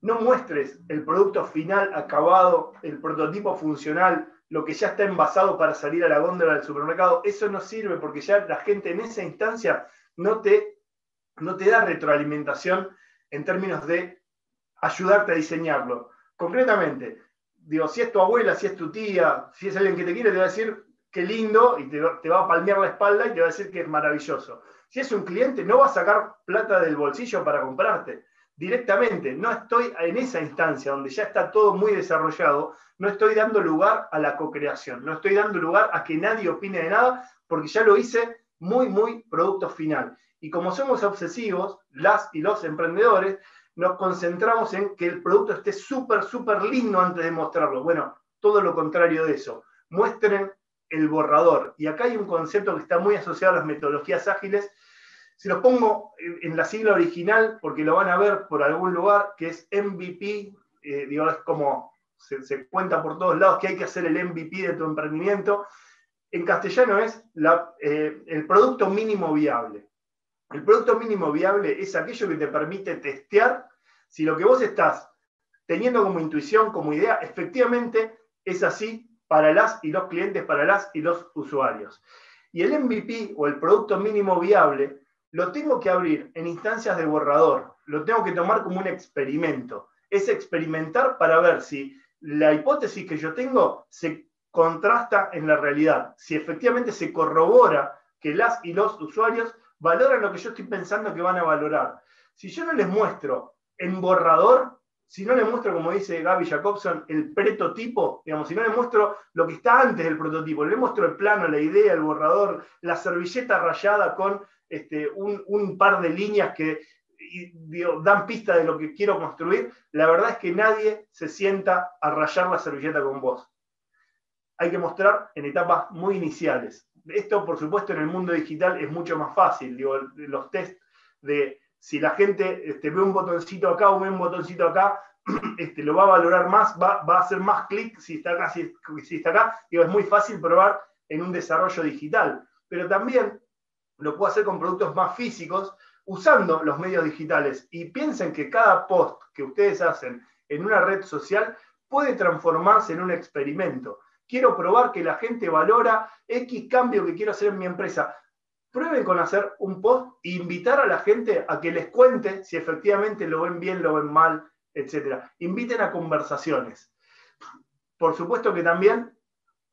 No muestres el producto final acabado, el prototipo funcional, lo que ya está envasado para salir a la góndola del supermercado. Eso no sirve porque ya la gente en esa instancia no te no te da retroalimentación en términos de ayudarte a diseñarlo. Concretamente, digo, si es tu abuela, si es tu tía, si es alguien que te quiere, te va a decir qué lindo y te, va a palmear la espalda y te va a decir que es maravilloso. Si es un cliente, no va a sacar plata del bolsillo para comprarte. directamente, no estoy en esa instancia donde ya está todo muy desarrollado, no estoy dando lugar a la co-creación, no estoy dando lugar a que nadie opine de nada, porque ya lo hice muy, muy producto final. Y como somos obsesivos, las y los emprendedores, nos concentramos en que el producto esté súper, súper lindo antes de mostrarlo. Bueno, todo lo contrario de eso. Muestren el borrador. Y acá hay un concepto que está muy asociado a las metodologías ágiles. Si los pongo en la sigla original, porque lo van a ver por algún lugar, que es MVP, eh, digo, es como se, cuenta por todos lados que hay que hacer el MVP de tu emprendimiento. En castellano es eh, el producto mínimo viable. El producto mínimo viable es aquello que te permite testear si lo que vos estás teniendo como intuición, como idea, efectivamente es así para las y los clientes, para las y los usuarios. Y el MVP o el producto mínimo viable lo tengo que abrir en instancias de borrador, lo tengo que tomar como un experimento. Es experimentar para ver si la hipótesis que yo tengo se contrasta en la realidad, si efectivamente se corrobora que las y los usuarios valoran lo que yo estoy pensando que van a valorar. Si yo no les muestro en borrador, si no le muestro, como dice Gaby Jacobson, el prototipo, digamos, si no le muestro lo que está antes del prototipo, le muestro el plano, la idea, el borrador, la servilleta rayada con este, un, par de líneas que dan pista de lo que quiero construir, la verdad es que nadie se sienta a rayar la servilleta con vos. Hay que mostrar en etapas muy iniciales. Esto, por supuesto, en el mundo digital es mucho más fácil. Digo, los test de si la gente este, ve un botoncito acá o ve un botoncito acá, este, lo va a valorar más, va, a hacer más clic si está acá, si, está acá. es muy fácil probar en un desarrollo digital, pero también lo puedo hacer con productos más físicos usando los medios digitales. Y piensen que cada post que ustedes hacen en una red social puede transformarse en un experimento. Quiero probar que la gente valora X cambio que quiero hacer en mi empresa prueben con hacer un post e invitar a la gente a que les cuente si efectivamente lo ven bien, lo ven mal, etc. Inviten a conversaciones. Por supuesto que también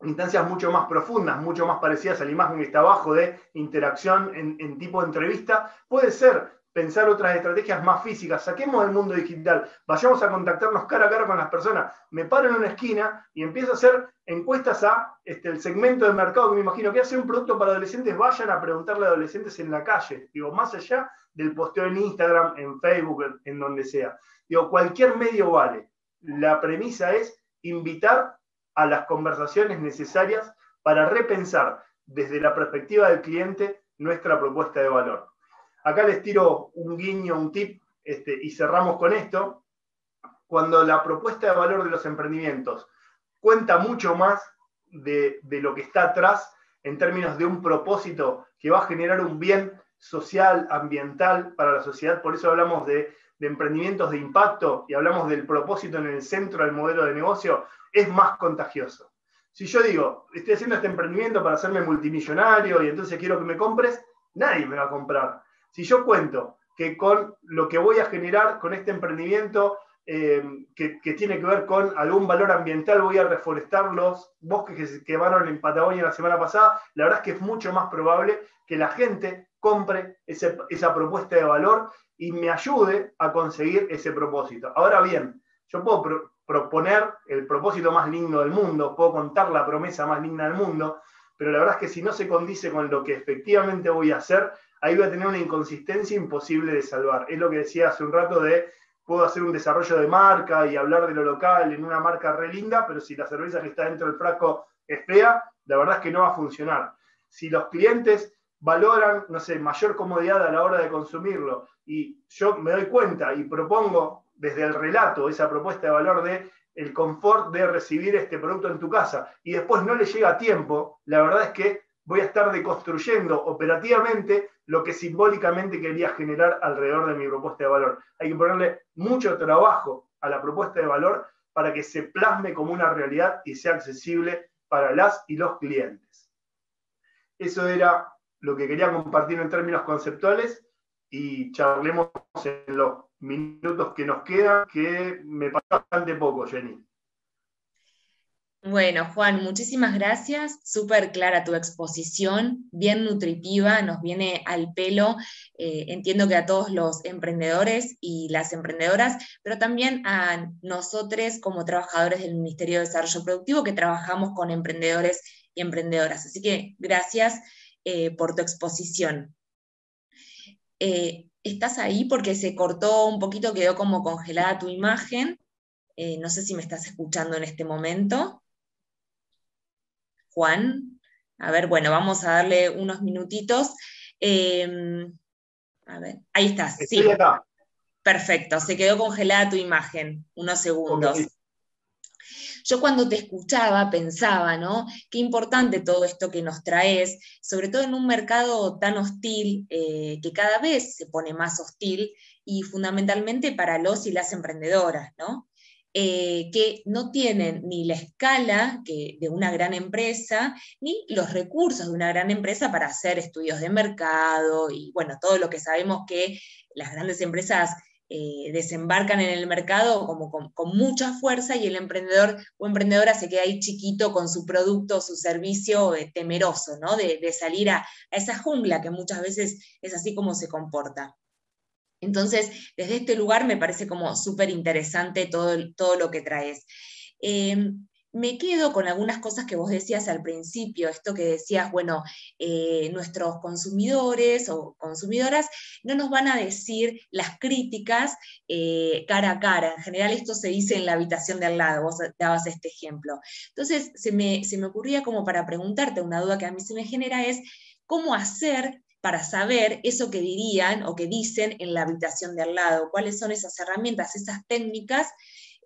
instancias mucho más profundas, mucho más parecidas a la imagen que está abajo de interacción en, tipo de entrevista, puede ser pensar otras estrategias más físicas, saquemos del mundo digital, vayamos a contactarnos cara a cara con las personas, me paro en una esquina y empiezo a hacer encuestas a este, el segmento del mercado que me imagino que hace un producto para adolescentes, vayan a preguntarle a adolescentes en la calle, digo, más allá del posteo en Instagram, en Facebook, en donde sea. Digo, cualquier medio vale. La premisa es invitar a las conversaciones necesarias para repensar desde la perspectiva del cliente nuestra propuesta de valor. Acá les tiro un guiño, un tip, este, y cerramos con esto. Cuando la propuesta de valor de los emprendimientos cuenta mucho más de, lo que está atrás en términos de un propósito que va a generar un bien social, ambiental para la sociedad, por eso hablamos de, de emprendimientos de impacto y hablamos del propósito en el centro del modelo de negocio, es más contagioso. Si yo digo, estoy haciendo este emprendimiento para hacerme multimillonario y entonces quiero que me compres, nadie me va a comprar. Si yo cuento que con lo que voy a generar con este emprendimiento, eh, que, tiene que ver con algún valor ambiental, voy a reforestar los bosques que se quemaron en Patagonia la semana pasada, la verdad es que es mucho más probable que la gente compre esa propuesta de valor y me ayude a conseguir ese propósito. Ahora bien, yo puedo proponer el propósito más lindo del mundo, puedo contar la promesa más linda del mundo, pero la verdad es que si no se condice con lo que efectivamente voy a hacer, ahí voy a tener una inconsistencia imposible de salvar. Es lo que decía hace un rato de, puedo hacer un desarrollo de marca y hablar de lo local en una marca re linda, pero si la cerveza que está dentro del frasco es fea, la verdad es que no va a funcionar. Si los clientes valoran, no sé, mayor comodidad a la hora de consumirlo y yo me doy cuenta y propongo desde el relato esa propuesta de valor de el confort de recibir este producto en tu casa y después no le llega a tiempo, la verdad es que voy a estar deconstruyendo operativamente lo que simbólicamente quería generar alrededor de mi propuesta de valor. Hay que ponerle mucho trabajo a la propuesta de valor para que se plasme como una realidad y sea accesible para las y los clientes. Eso era lo que quería compartir en términos conceptuales y charlemos en los minutos que nos quedan, que me pasa bastante poco, Jenny. Bueno, Juan, muchísimas gracias. Súper clara tu exposición, bien nutritiva, nos viene al pelo. Eh, entiendo que a todos los emprendedores y las emprendedoras, pero también a nosotros como trabajadores del Ministerio de Desarrollo Productivo que trabajamos con emprendedores y emprendedoras. Así que gracias eh, por tu exposición. Eh, ¿Estás ahí porque se cortó un poquito, quedó como congelada tu imagen? no sé si me estás escuchando en este momento. Juan. A ver, bueno, vamos a darle unos minutitos. Em, a ver, ahí estás. sí. Perfecto, se quedó congelada tu imagen, unos segundos. Yo cuando te escuchaba pensaba, ¿no? Qué importante todo esto que nos traes, sobre todo en un mercado tan hostil, eh, que cada vez se pone más hostil y fundamentalmente para los y las emprendedoras, ¿no? Eh, que no tienen ni la escala de una gran empresa, ni los recursos de una gran empresa para hacer estudios de mercado y, bueno, todo lo que sabemos que las grandes empresas eh, desembarcan en el mercado como con, mucha fuerza y el emprendedor o emprendedora se queda ahí chiquito con su producto, su servicio eh, temeroso, ¿no? De, salir a, esa jungla que muchas veces es así como se comporta. Entonces, desde este lugar me parece como súper interesante todo, todo lo que traes. Em, me quedo con algunas cosas que vos decías al principio, esto que decías, bueno, eh, nuestros consumidores o consumidoras no nos van a decir las críticas eh, cara a cara. En general esto se dice en la habitación de al lado, vos dabas este ejemplo. Entonces, se me, se me ocurría como para preguntarte, una duda que a mí se me genera es, ¿cómo hacer para saber eso que dirían o que dicen en la habitación de al lado, cuáles son esas herramientas, esas técnicas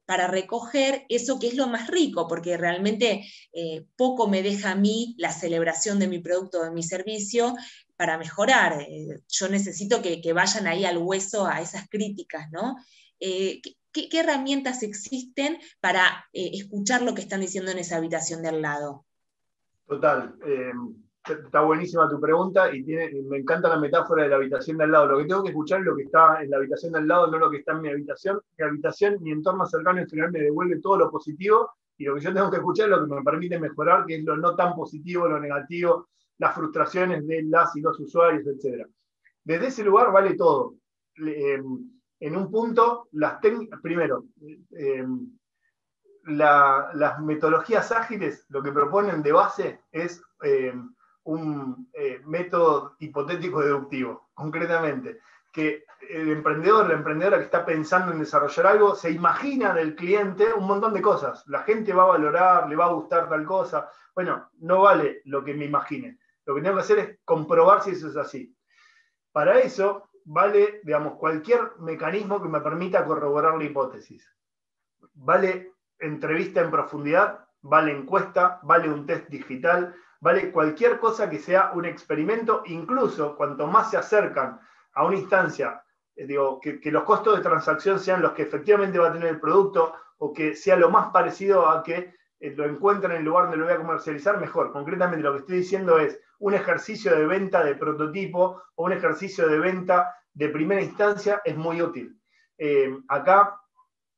para recoger eso que es lo más rico, porque realmente eh, poco me deja a mí la celebración de mi producto, de mi servicio, para mejorar. Eh, yo necesito que, vayan ahí al hueso a esas críticas, ¿no? Eh, ¿qué, ¿qué, herramientas existen para escuchar lo que están diciendo en esa habitación de al lado? Total está buenísima tu pregunta y me encanta la metáfora de la habitación de al lado. Lo que tengo que escuchar es lo que está en la habitación de al lado, no lo que está en mi habitación. Mi habitación, mi entorno cercano en general me devuelve todo lo positivo y lo que yo tengo que escuchar es lo que me permite mejorar, que es lo no tan positivo, lo negativo, las frustraciones de las y los usuarios, etc. Desde ese lugar vale todo. Em, en un punto, las primero, em, las metodologías ágiles lo que proponen de base es em, un eh, método hipotético deductivo, concretamente, que el emprendedor, la emprendedora que está pensando en desarrollar algo, se imagina del cliente un montón de cosas. La gente va a valorar, le va a gustar tal cosa. Bueno, no vale lo que me imagine. Lo que tengo que hacer es comprobar si eso es así. Para eso vale, digamos, cualquier mecanismo que me permita corroborar la hipótesis. Vale entrevista en profundidad, vale encuesta, vale un test digital, vale cualquier cosa que sea un experimento, incluso cuanto más se acercan a una instancia, eh, digo, que, los costos de transacción sean los que efectivamente va a tener el producto o que sea lo más parecido a que eh, lo encuentren en el lugar donde lo voy a comercializar, mejor. Concretamente lo que estoy diciendo es un ejercicio de venta de prototipo o un ejercicio de venta de primera instancia es muy útil. Eh, acá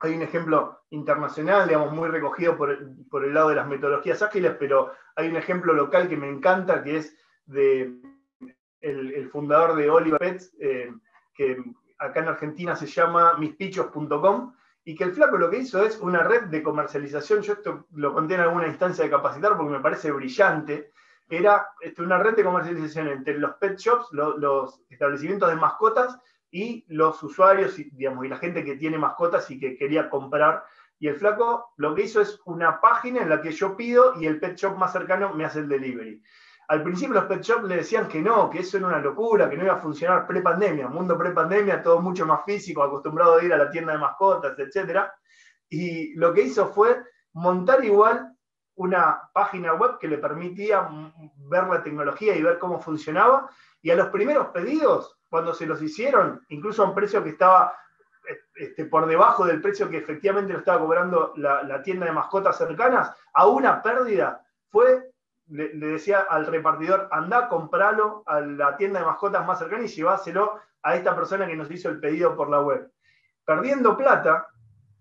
hay un ejemplo internacional, digamos, muy recogido por, el lado de las metodologías ágiles, pero hay un ejemplo local que me encanta, que es de el, fundador de Oliver Pets, eh, que acá en Argentina se llama mispichos.com, y que el flaco lo que hizo es una red de comercialización, yo esto lo conté en alguna instancia de capacitar porque me parece brillante, era este, una red de comercialización entre los pet shops, los establecimientos de mascotas, y los usuarios digamos, y la gente que tiene mascotas y que quería comprar. Y el flaco lo que hizo es una página en la que yo pido y el pet shop más cercano me hace el delivery. Al principio los pet shops le decían que no, que eso era una locura, que no iba a funcionar pre-pandemia, mundo pre-pandemia, todo mucho más físico, acostumbrado a ir a la tienda de mascotas, etc. Y lo que hizo fue montar igual una página web que le permitía ver la tecnología y ver cómo funcionaba. Y a los primeros pedidos cuando se los hicieron, incluso a un precio que estaba este, por debajo del precio que efectivamente lo estaba cobrando la, tienda de mascotas cercanas, a una pérdida, fue, le, decía al repartidor, anda, compralo a la tienda de mascotas más cercana y lleváselo a esta persona que nos hizo el pedido por la web. Perdiendo plata,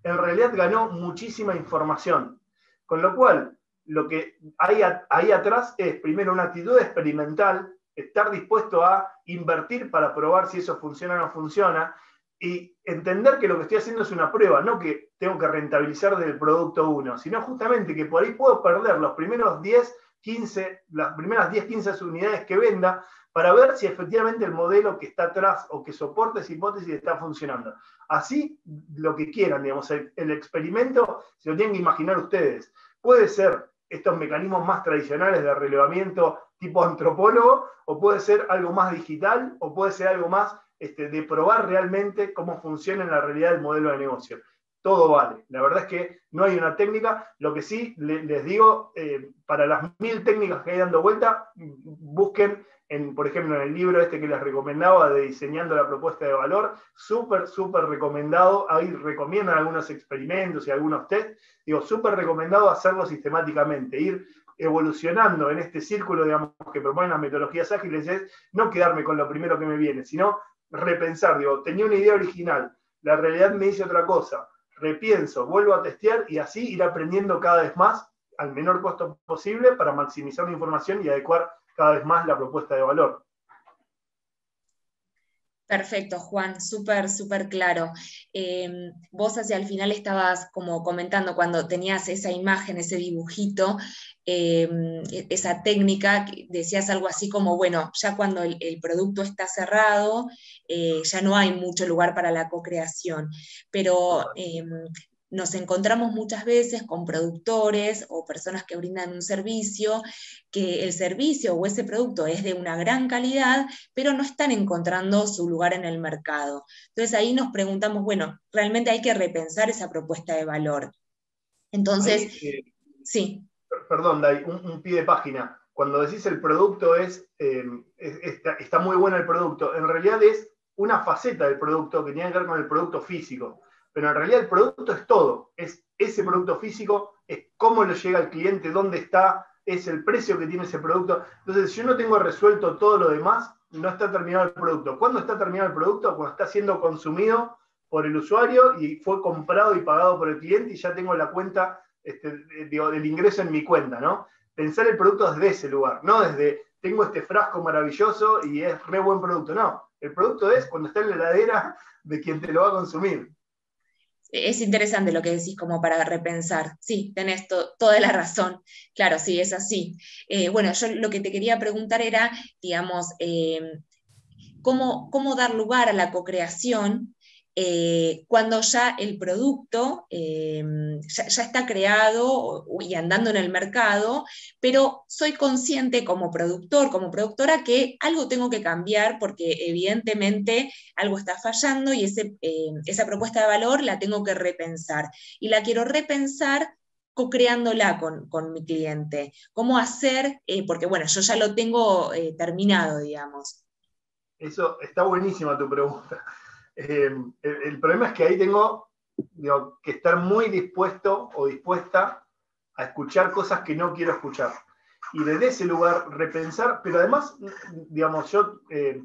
en realidad ganó muchísima información. Con lo cual, lo que hay ahí atrás es primero una actitud experimental, estar dispuesto a invertir para probar si eso funciona o no funciona, y entender que lo que estoy haciendo es una prueba, no que tengo que rentabilizar del producto 1, sino justamente que por ahí puedo perder los primeros 10, 15, las primeras 10, 15 unidades que venda para ver si efectivamente el modelo que está atrás o que soporta esa hipótesis está funcionando. Así, lo que quieran, digamos, el, el experimento se lo tienen que imaginar ustedes. Puede ser estos mecanismos más tradicionales de relevamiento tipo antropólogo, o puede ser algo más digital, o puede ser algo más este, de probar realmente cómo funciona en la realidad el modelo de negocio. Todo vale. La verdad es que no hay una técnica. Lo que sí les digo, eh, para las mil técnicas que hay dando vuelta, busquen, en, por ejemplo, en el libro este que les recomendaba de Diseñando la propuesta de valor, súper, súper recomendado. Ahí recomiendan algunos experimentos y algunos test. Digo, súper recomendado hacerlo sistemáticamente, ir evolucionando en este círculo, digamos, que proponen las metodologías ágiles, es no quedarme con lo primero que me viene, sino repensar, digo, tenía una idea original, la realidad me dice otra cosa, repienso, vuelvo a testear y así ir aprendiendo cada vez más al menor costo posible para maximizar la información y adecuar cada vez más la propuesta de valor. Perfecto, Juan, súper, súper claro. Em, vos hacia el final estabas como comentando cuando tenías esa imagen, ese dibujito, em, e, esa técnica, decías algo así como, bueno, ya cuando el, producto está cerrado, eh, ya no hay mucho lugar para la co-creación, pero em, nos encontramos muchas veces con productores o personas que brindan un servicio, que el servicio o ese producto es de una gran calidad, pero no están encontrando su lugar en el mercado. Entonces ahí nos preguntamos, bueno, realmente hay que repensar esa propuesta de valor. Entonces, eh, sí. Perdón, Dai, un, pie de página. Cuando decís el producto es, eh, está, está muy bueno el producto, en realidad es una faceta del producto que tiene que ver con el producto físico pero en realidad el producto es todo, es ese producto físico, es cómo le llega al cliente, dónde está, es el precio que tiene ese producto. Entonces, si yo no tengo resuelto todo lo demás, no está terminado el producto. ¿Cuándo está terminado el producto? Cuando está siendo consumido por el usuario y fue comprado y pagado por el cliente y ya tengo la cuenta este, del ingreso en mi cuenta, ¿no? Pensar el producto desde ese lugar, no desde tengo este frasco maravilloso y es re buen producto. No, el producto es cuando está en la heladera de quien te lo va a consumir es interesante lo que decís como para repensar. Sí, tenés toda la razón. Claro, sí, es así. Eh, bueno, yo lo que te quería preguntar era, digamos, eh, ¿cómo, ¿cómo, dar lugar a la co-creación eh, cuando ya el producto eh, ya, está creado y andando en el mercado, pero soy consciente como productor, como productora, que algo tengo que cambiar porque evidentemente algo está fallando y ese, eh, esa propuesta de valor la tengo que repensar. Y la quiero repensar co-creándola con, con, mi cliente. ¿Cómo hacer? porque bueno, yo ya lo tengo terminado, digamos. Eso está buenísima tu pregunta. Eh, el, problema es que ahí tengo que estar muy dispuesto o dispuesta a escuchar cosas que no quiero escuchar. Y desde ese lugar repensar, pero además, digamos, yo eh,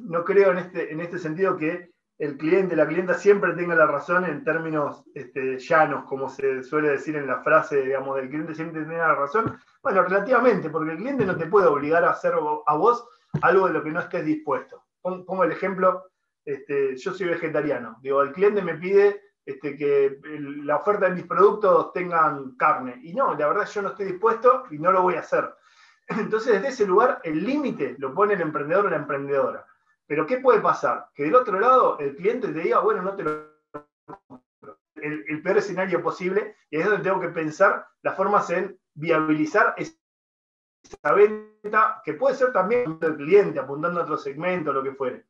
no creo en este, en este sentido que el cliente, la clienta siempre tenga la razón en términos este, llanos, como se suele decir en la frase, digamos, del cliente siempre tiene la razón. Bueno, relativamente, porque el cliente no te puede obligar a hacer a vos algo de lo que no estés dispuesto. Pongo el ejemplo este, yo soy vegetariano. Digo, el cliente me pide este, que la oferta de mis productos tengan carne. Y no, la verdad yo no estoy dispuesto y no lo voy a hacer. Entonces, desde ese lugar, el límite lo pone el emprendedor o la emprendedora. Pero, ¿qué puede pasar? Que del otro lado el cliente te diga, bueno, no te lo... El, el peor escenario posible, y es donde tengo que pensar las formas en viabilizar esa venta, que puede ser también del cliente, apuntando a otro segmento, lo que fuere.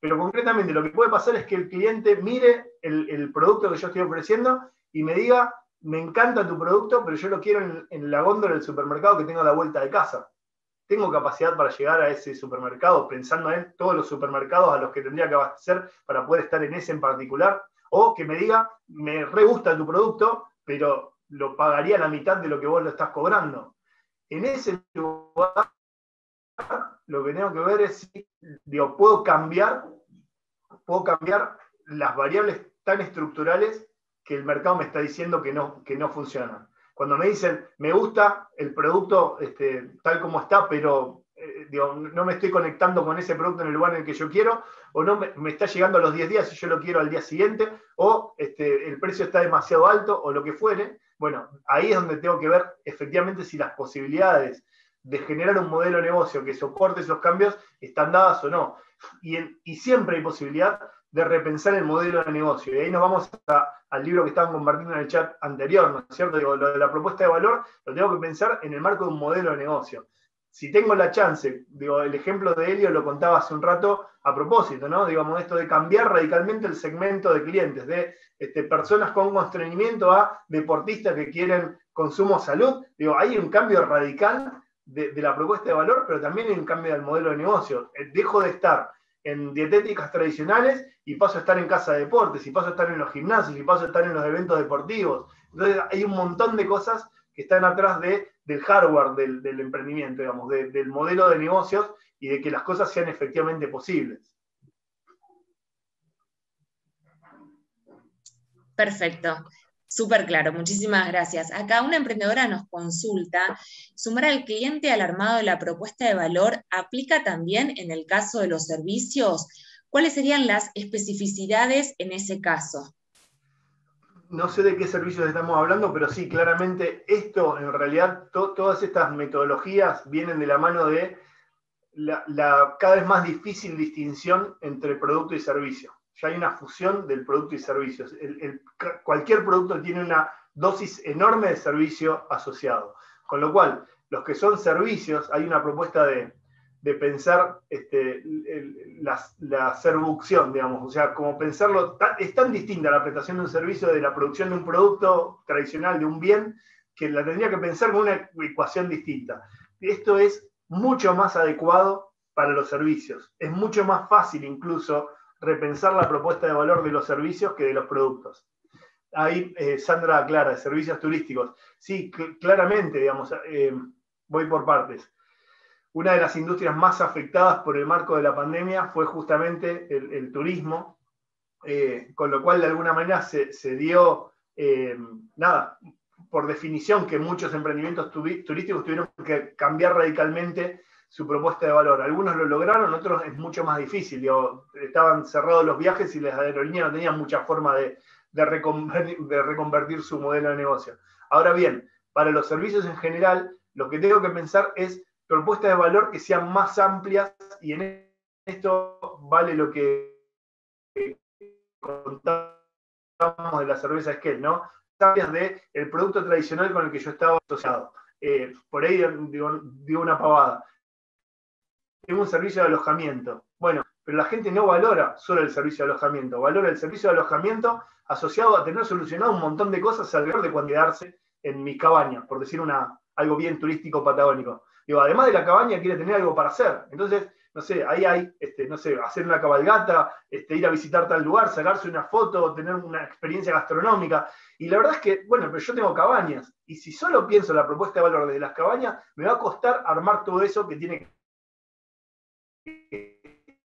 Pero concretamente lo que puede pasar es que el cliente mire el, producto que yo estoy ofreciendo y me diga, me encanta tu producto, pero yo lo quiero en, la góndola del supermercado que tengo a la vuelta de casa. ¿Tengo capacidad para llegar a ese supermercado pensando en todos los supermercados a los que tendría que abastecer para poder estar en ese en particular? O que me diga, me re gusta tu producto, pero lo pagaría la mitad de lo que vos lo estás cobrando. En ese lugar lo que tengo que ver es si digo, puedo cambiar, puedo cambiar las variables tan estructurales que el mercado me está diciendo que no, que no funcionan. cuando me dicen, me gusta el producto este, tal como está, pero eh, no me estoy conectando con ese producto en el lugar en el que yo quiero, o no me, está llegando a los 10 días y yo lo quiero al día siguiente, o este, el precio está demasiado alto, o lo que fuere, bueno, ahí es donde tengo que ver efectivamente si las posibilidades de generar un modelo de negocio que soporte esos cambios están dadas o no. Y, y siempre hay posibilidad de repensar el modelo de negocio. Y ahí nos vamos al libro que estaban compartiendo en el chat anterior, ¿no es cierto? Digo, lo de la propuesta de valor lo tengo que pensar en el marco de un modelo de negocio. Si tengo la chance, digo, el ejemplo de Helio lo contaba hace un rato a propósito, ¿no? Digamos, esto de cambiar radicalmente el segmento de clientes, de este, personas con constreñimiento a deportistas que quieren consumo salud. Digo, hay un cambio radical de, la propuesta de valor, pero también un cambio del modelo de negocio. Eh, dejo de estar en dietéticas tradicionales y paso a estar en casa de deportes, y paso a estar en los gimnasios, y paso a estar en los eventos deportivos. Entonces hay un montón de cosas que están atrás de, del hardware del, emprendimiento, digamos, del modelo de negocios y de que las cosas sean efectivamente posibles. Perfecto. Súper claro, muchísimas gracias. Acá una emprendedora nos consulta, ¿sumar al cliente al armado de la propuesta de valor aplica también en el caso de los servicios? ¿Cuáles serían las especificidades en ese caso? No sé de qué servicios estamos hablando, pero sí, claramente esto, en realidad, todas estas metodologías vienen de la mano de la cada vez más difícil distinción entre producto y servicio ya hay una fusión del producto y servicios. cualquier producto tiene una dosis enorme de servicio asociado. Con lo cual, los que son servicios, hay una propuesta de, pensar este, la, la, digamos, o sea, como pensarlo, es tan distinta la prestación de un servicio de la producción de un producto tradicional, de un bien, que la tendría que pensar con una ecuación distinta. Esto es mucho más adecuado para los servicios, es mucho más fácil incluso repensar la propuesta de valor de los servicios que de los productos. Ahí eh, Sandra aclara, servicios turísticos. Sí, claramente, digamos, eh, voy por partes. Una de las industrias más afectadas por el marco de la pandemia fue justamente el, turismo, eh, con lo cual de alguna manera se, se dio, nada, por definición que muchos emprendimientos turísticos tuvieron que cambiar radicalmente su propuesta de valor. Algunos lo lograron, otros es mucho más difícil. estaban cerrados los viajes y las aerolíneas no tenían mucha forma de, de, reconvertir, su modelo de negocio. Ahora bien, para los servicios en general, lo que tengo que pensar es propuestas de valor que sean más amplias y en esto vale lo que contamos de la cerveza Esquel, ¿no? Amplias de el producto tradicional con el que yo estaba asociado. Eh, por ahí digo una pavada tengo un servicio de alojamiento. Bueno, pero la gente no valora solo el servicio de alojamiento, valora el servicio de alojamiento asociado a tener solucionado un montón de cosas alrededor de cuando en mi cabaña, por decir una, algo bien turístico patagónico. Digo, además de la cabaña, quiere tener algo para hacer. Entonces, no sé, ahí hay, este, no sé, hacer una cabalgata, este, ir a visitar tal lugar, sacarse una foto, tener una experiencia gastronómica. Y la verdad es que, bueno, pero yo tengo cabañas. Y si solo pienso la propuesta de valor desde las cabañas, me va a costar armar todo eso que tiene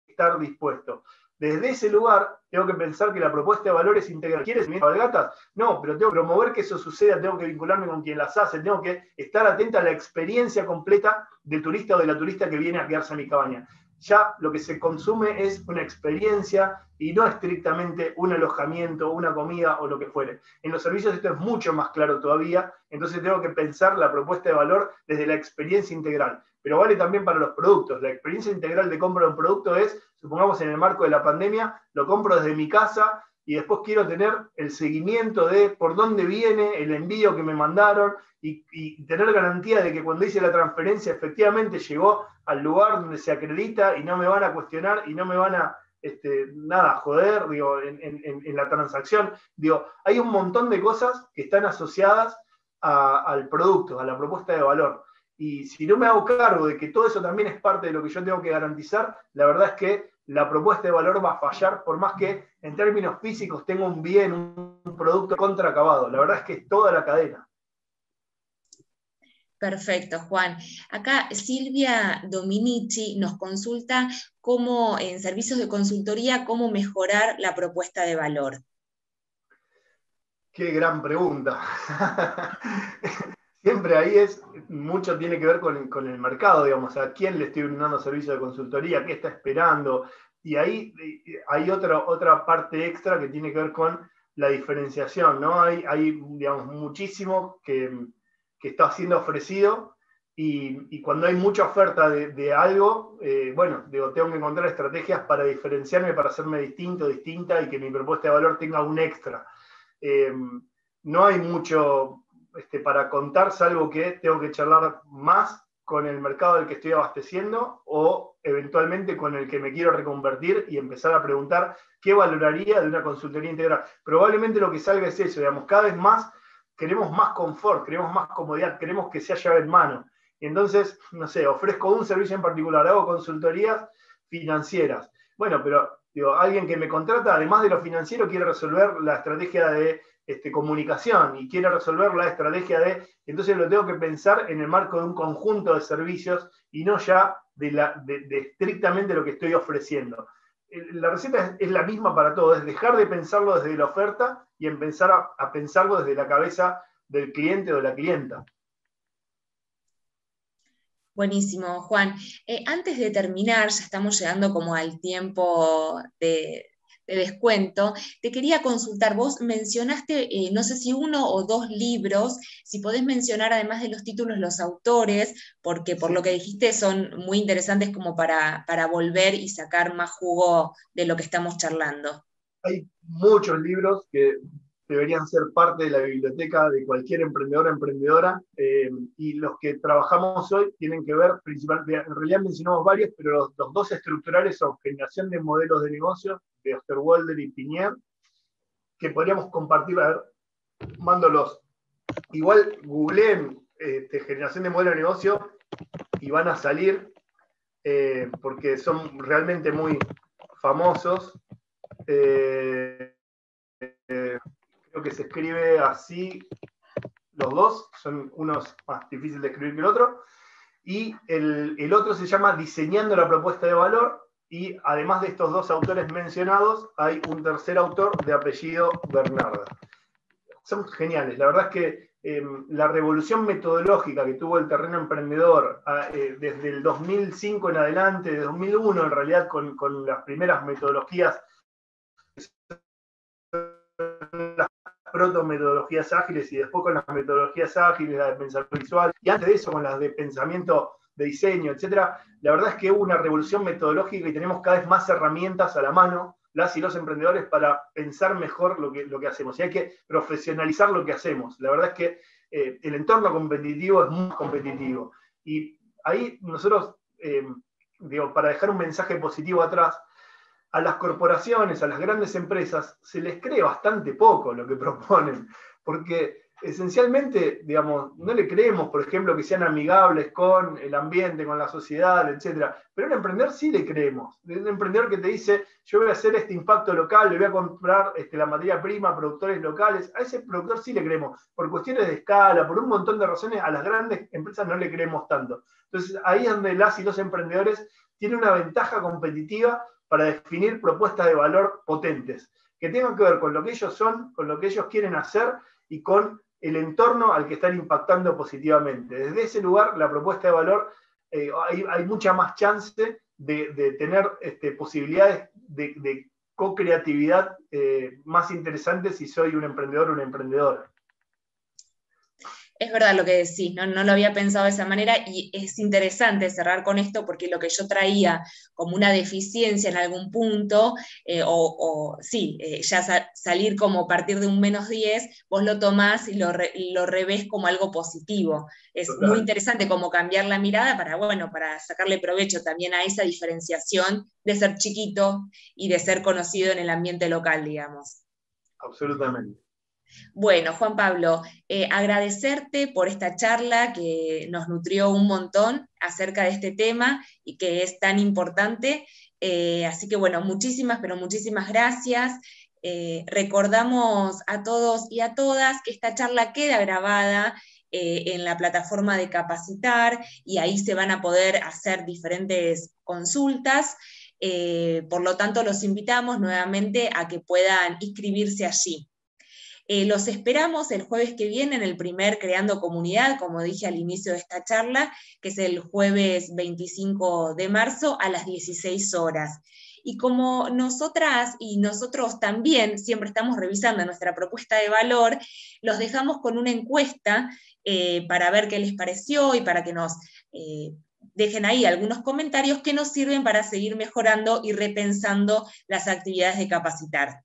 estar dispuesto. Desde ese lugar, tengo que pensar que la propuesta de valores integral. ¿Quieres cabalgatas? No, pero tengo que promover que eso suceda, tengo que vincularme con quien las hace, tengo que estar atenta a la experiencia completa del turista o de la turista que viene a quedarse a mi cabaña. Ya lo que se consume es una experiencia y no estrictamente un alojamiento, una comida o lo que fuere. En los servicios esto es mucho más claro todavía, entonces tengo que pensar la propuesta de valor desde la experiencia integral pero vale también para los productos. La experiencia integral de compra de un producto es, supongamos en el marco de la pandemia, lo compro desde mi casa y después quiero tener el seguimiento de por dónde viene el envío que me mandaron y, tener garantía de que cuando hice la transferencia efectivamente llegó al lugar donde se acredita y no me van a cuestionar y no me van a, este, nada, joder digo, en, la transacción. Digo, hay un montón de cosas que están asociadas al producto, a la propuesta de valor. Y si no me hago cargo de que todo eso también es parte de lo que yo tengo que garantizar, la verdad es que la propuesta de valor va a fallar, por más que en términos físicos tenga un bien, un producto contraacabado. La verdad es que es toda la cadena. Perfecto, Juan. Acá Silvia Dominici nos consulta cómo en servicios de consultoría, cómo mejorar la propuesta de valor. Qué gran pregunta. Siempre ahí es, mucho tiene que ver con, el mercado, digamos, a quién le estoy brindando servicio de consultoría, qué está esperando. Y ahí hay otra, otra parte extra que tiene que ver con la diferenciación, ¿no? Hay, hay digamos, muchísimo que, está siendo ofrecido y, cuando hay mucha oferta de, algo, eh, bueno, digo, tengo que encontrar estrategias para diferenciarme, para hacerme distinto, distinta y que mi propuesta de valor tenga un extra. Eh, no hay mucho este, para contar, salvo que tengo que charlar más con el mercado del que estoy abasteciendo o eventualmente con el que me quiero reconvertir y empezar a preguntar qué valoraría de una consultoría integral. Probablemente lo que salga es eso, digamos, cada vez más queremos más confort, queremos más comodidad, queremos que sea llave en mano. entonces, no sé, ofrezco un servicio en particular, hago consultorías financieras. Bueno, pero digo, alguien que me contrata, además de lo financiero, quiere resolver la estrategia de este, comunicación y quiere resolver la estrategia de, entonces lo tengo que pensar en el marco de un conjunto de servicios y no ya de, estrictamente lo que estoy ofreciendo. La receta es, la misma para todos, es dejar de pensarlo desde la oferta y empezar a, pensarlo desde la cabeza del cliente o de la clienta. Buenísimo, Juan. Eh, antes de terminar, ya estamos llegando como al tiempo de, de descuento, te quería consultar, vos mencionaste, eh, no sé si uno o dos libros, si podés mencionar además de los títulos los autores, porque por lo que dijiste son muy interesantes como para, para volver y sacar más jugo de lo que estamos charlando. Hay muchos libros que deberían ser parte de la biblioteca de cualquier emprendedor o emprendedora. Eh, y los que trabajamos hoy tienen que ver, principalmente, en realidad mencionamos varios, pero los, dos estructurales son generación de modelos de negocio de Osterwalder y Pinier, que podríamos compartir, a ver, mándolos. Igual googleen este, generación de modelo de negocio y van a salir eh, porque son realmente muy famosos. Eh, eh, creo que se escribe así los dos, son unos más difíciles de escribir que el otro. Y el, el otro se llama Diseñando la propuesta de valor, y además de estos dos autores mencionados, hay un tercer autor de apellido Bernardo. Son geniales. La verdad es que em, la revolución metodológica que tuvo el terreno emprendedor ah, eh, desde el 2005 en adelante, de 2001 en realidad con, con las primeras metodologías, las proto-metodologías ágiles y después con las metodologías ágiles, la de pensamiento visual, y antes de eso con las de pensamiento de diseño, etcétera, la verdad es que hubo una revolución metodológica y tenemos cada vez más herramientas a la mano, las y los emprendedores, para pensar mejor lo que, lo que hacemos. Y hay que profesionalizar lo que hacemos. La verdad es que eh, el entorno competitivo es muy competitivo. Y ahí nosotros, eh, digo, para dejar un mensaje positivo atrás, a las corporaciones, a las grandes empresas, se les cree bastante poco lo que proponen, porque esencialmente, digamos, no le creemos, por ejemplo, que sean amigables con el ambiente, con la sociedad, etc. Pero un emprendedor sí le creemos. Un emprendedor que te dice, yo voy a hacer este impacto local, le voy a comprar este, la materia prima productores locales, a ese productor sí le creemos. Por cuestiones de escala, por un montón de razones, a las grandes empresas no le creemos tanto. Entonces, ahí es donde las y los emprendedores tienen una ventaja competitiva para definir propuestas de valor potentes, que tengan que ver con lo que ellos son, con lo que ellos quieren hacer y con el entorno al que están impactando positivamente. Desde ese lugar, la propuesta de valor, eh, hay, mucha más chance de, tener este, posibilidades de, co-creatividad eh, más interesantes si soy un emprendedor o una emprendedora es verdad lo que decís, ¿no? no lo había pensado de esa manera y es interesante cerrar con esto porque lo que yo traía como una deficiencia en algún punto, eh, o, sí, eh, ya salir como partir de un menos 10, vos lo tomás y lo, lo revés como algo positivo. Es muy interesante como cambiar la mirada para, bueno, para sacarle provecho también a esa diferenciación de ser chiquito y de ser conocido en el ambiente local, digamos. Absolutamente. Bueno, Juan Pablo, eh, agradecerte por esta charla que nos nutrió un montón acerca de este tema y que es tan importante. Eh, así que bueno, muchísimas, pero muchísimas gracias. Eh, recordamos a todos y a todas que esta charla queda grabada en la plataforma de capacitar y ahí se van a poder hacer diferentes consultas. por lo tanto, los invitamos nuevamente a que puedan inscribirse allí. Eh, los esperamos el jueves que viene en el primer Creando Comunidad, como dije al inicio de esta charla, que es el jueves 25 de marzo a las 16 horas. Y como nosotras y nosotros también siempre estamos revisando nuestra propuesta de valor, los dejamos con una encuesta eh, para ver qué les pareció y para que nos eh, dejen ahí algunos comentarios que nos sirven para seguir mejorando y repensando las actividades de capacitar.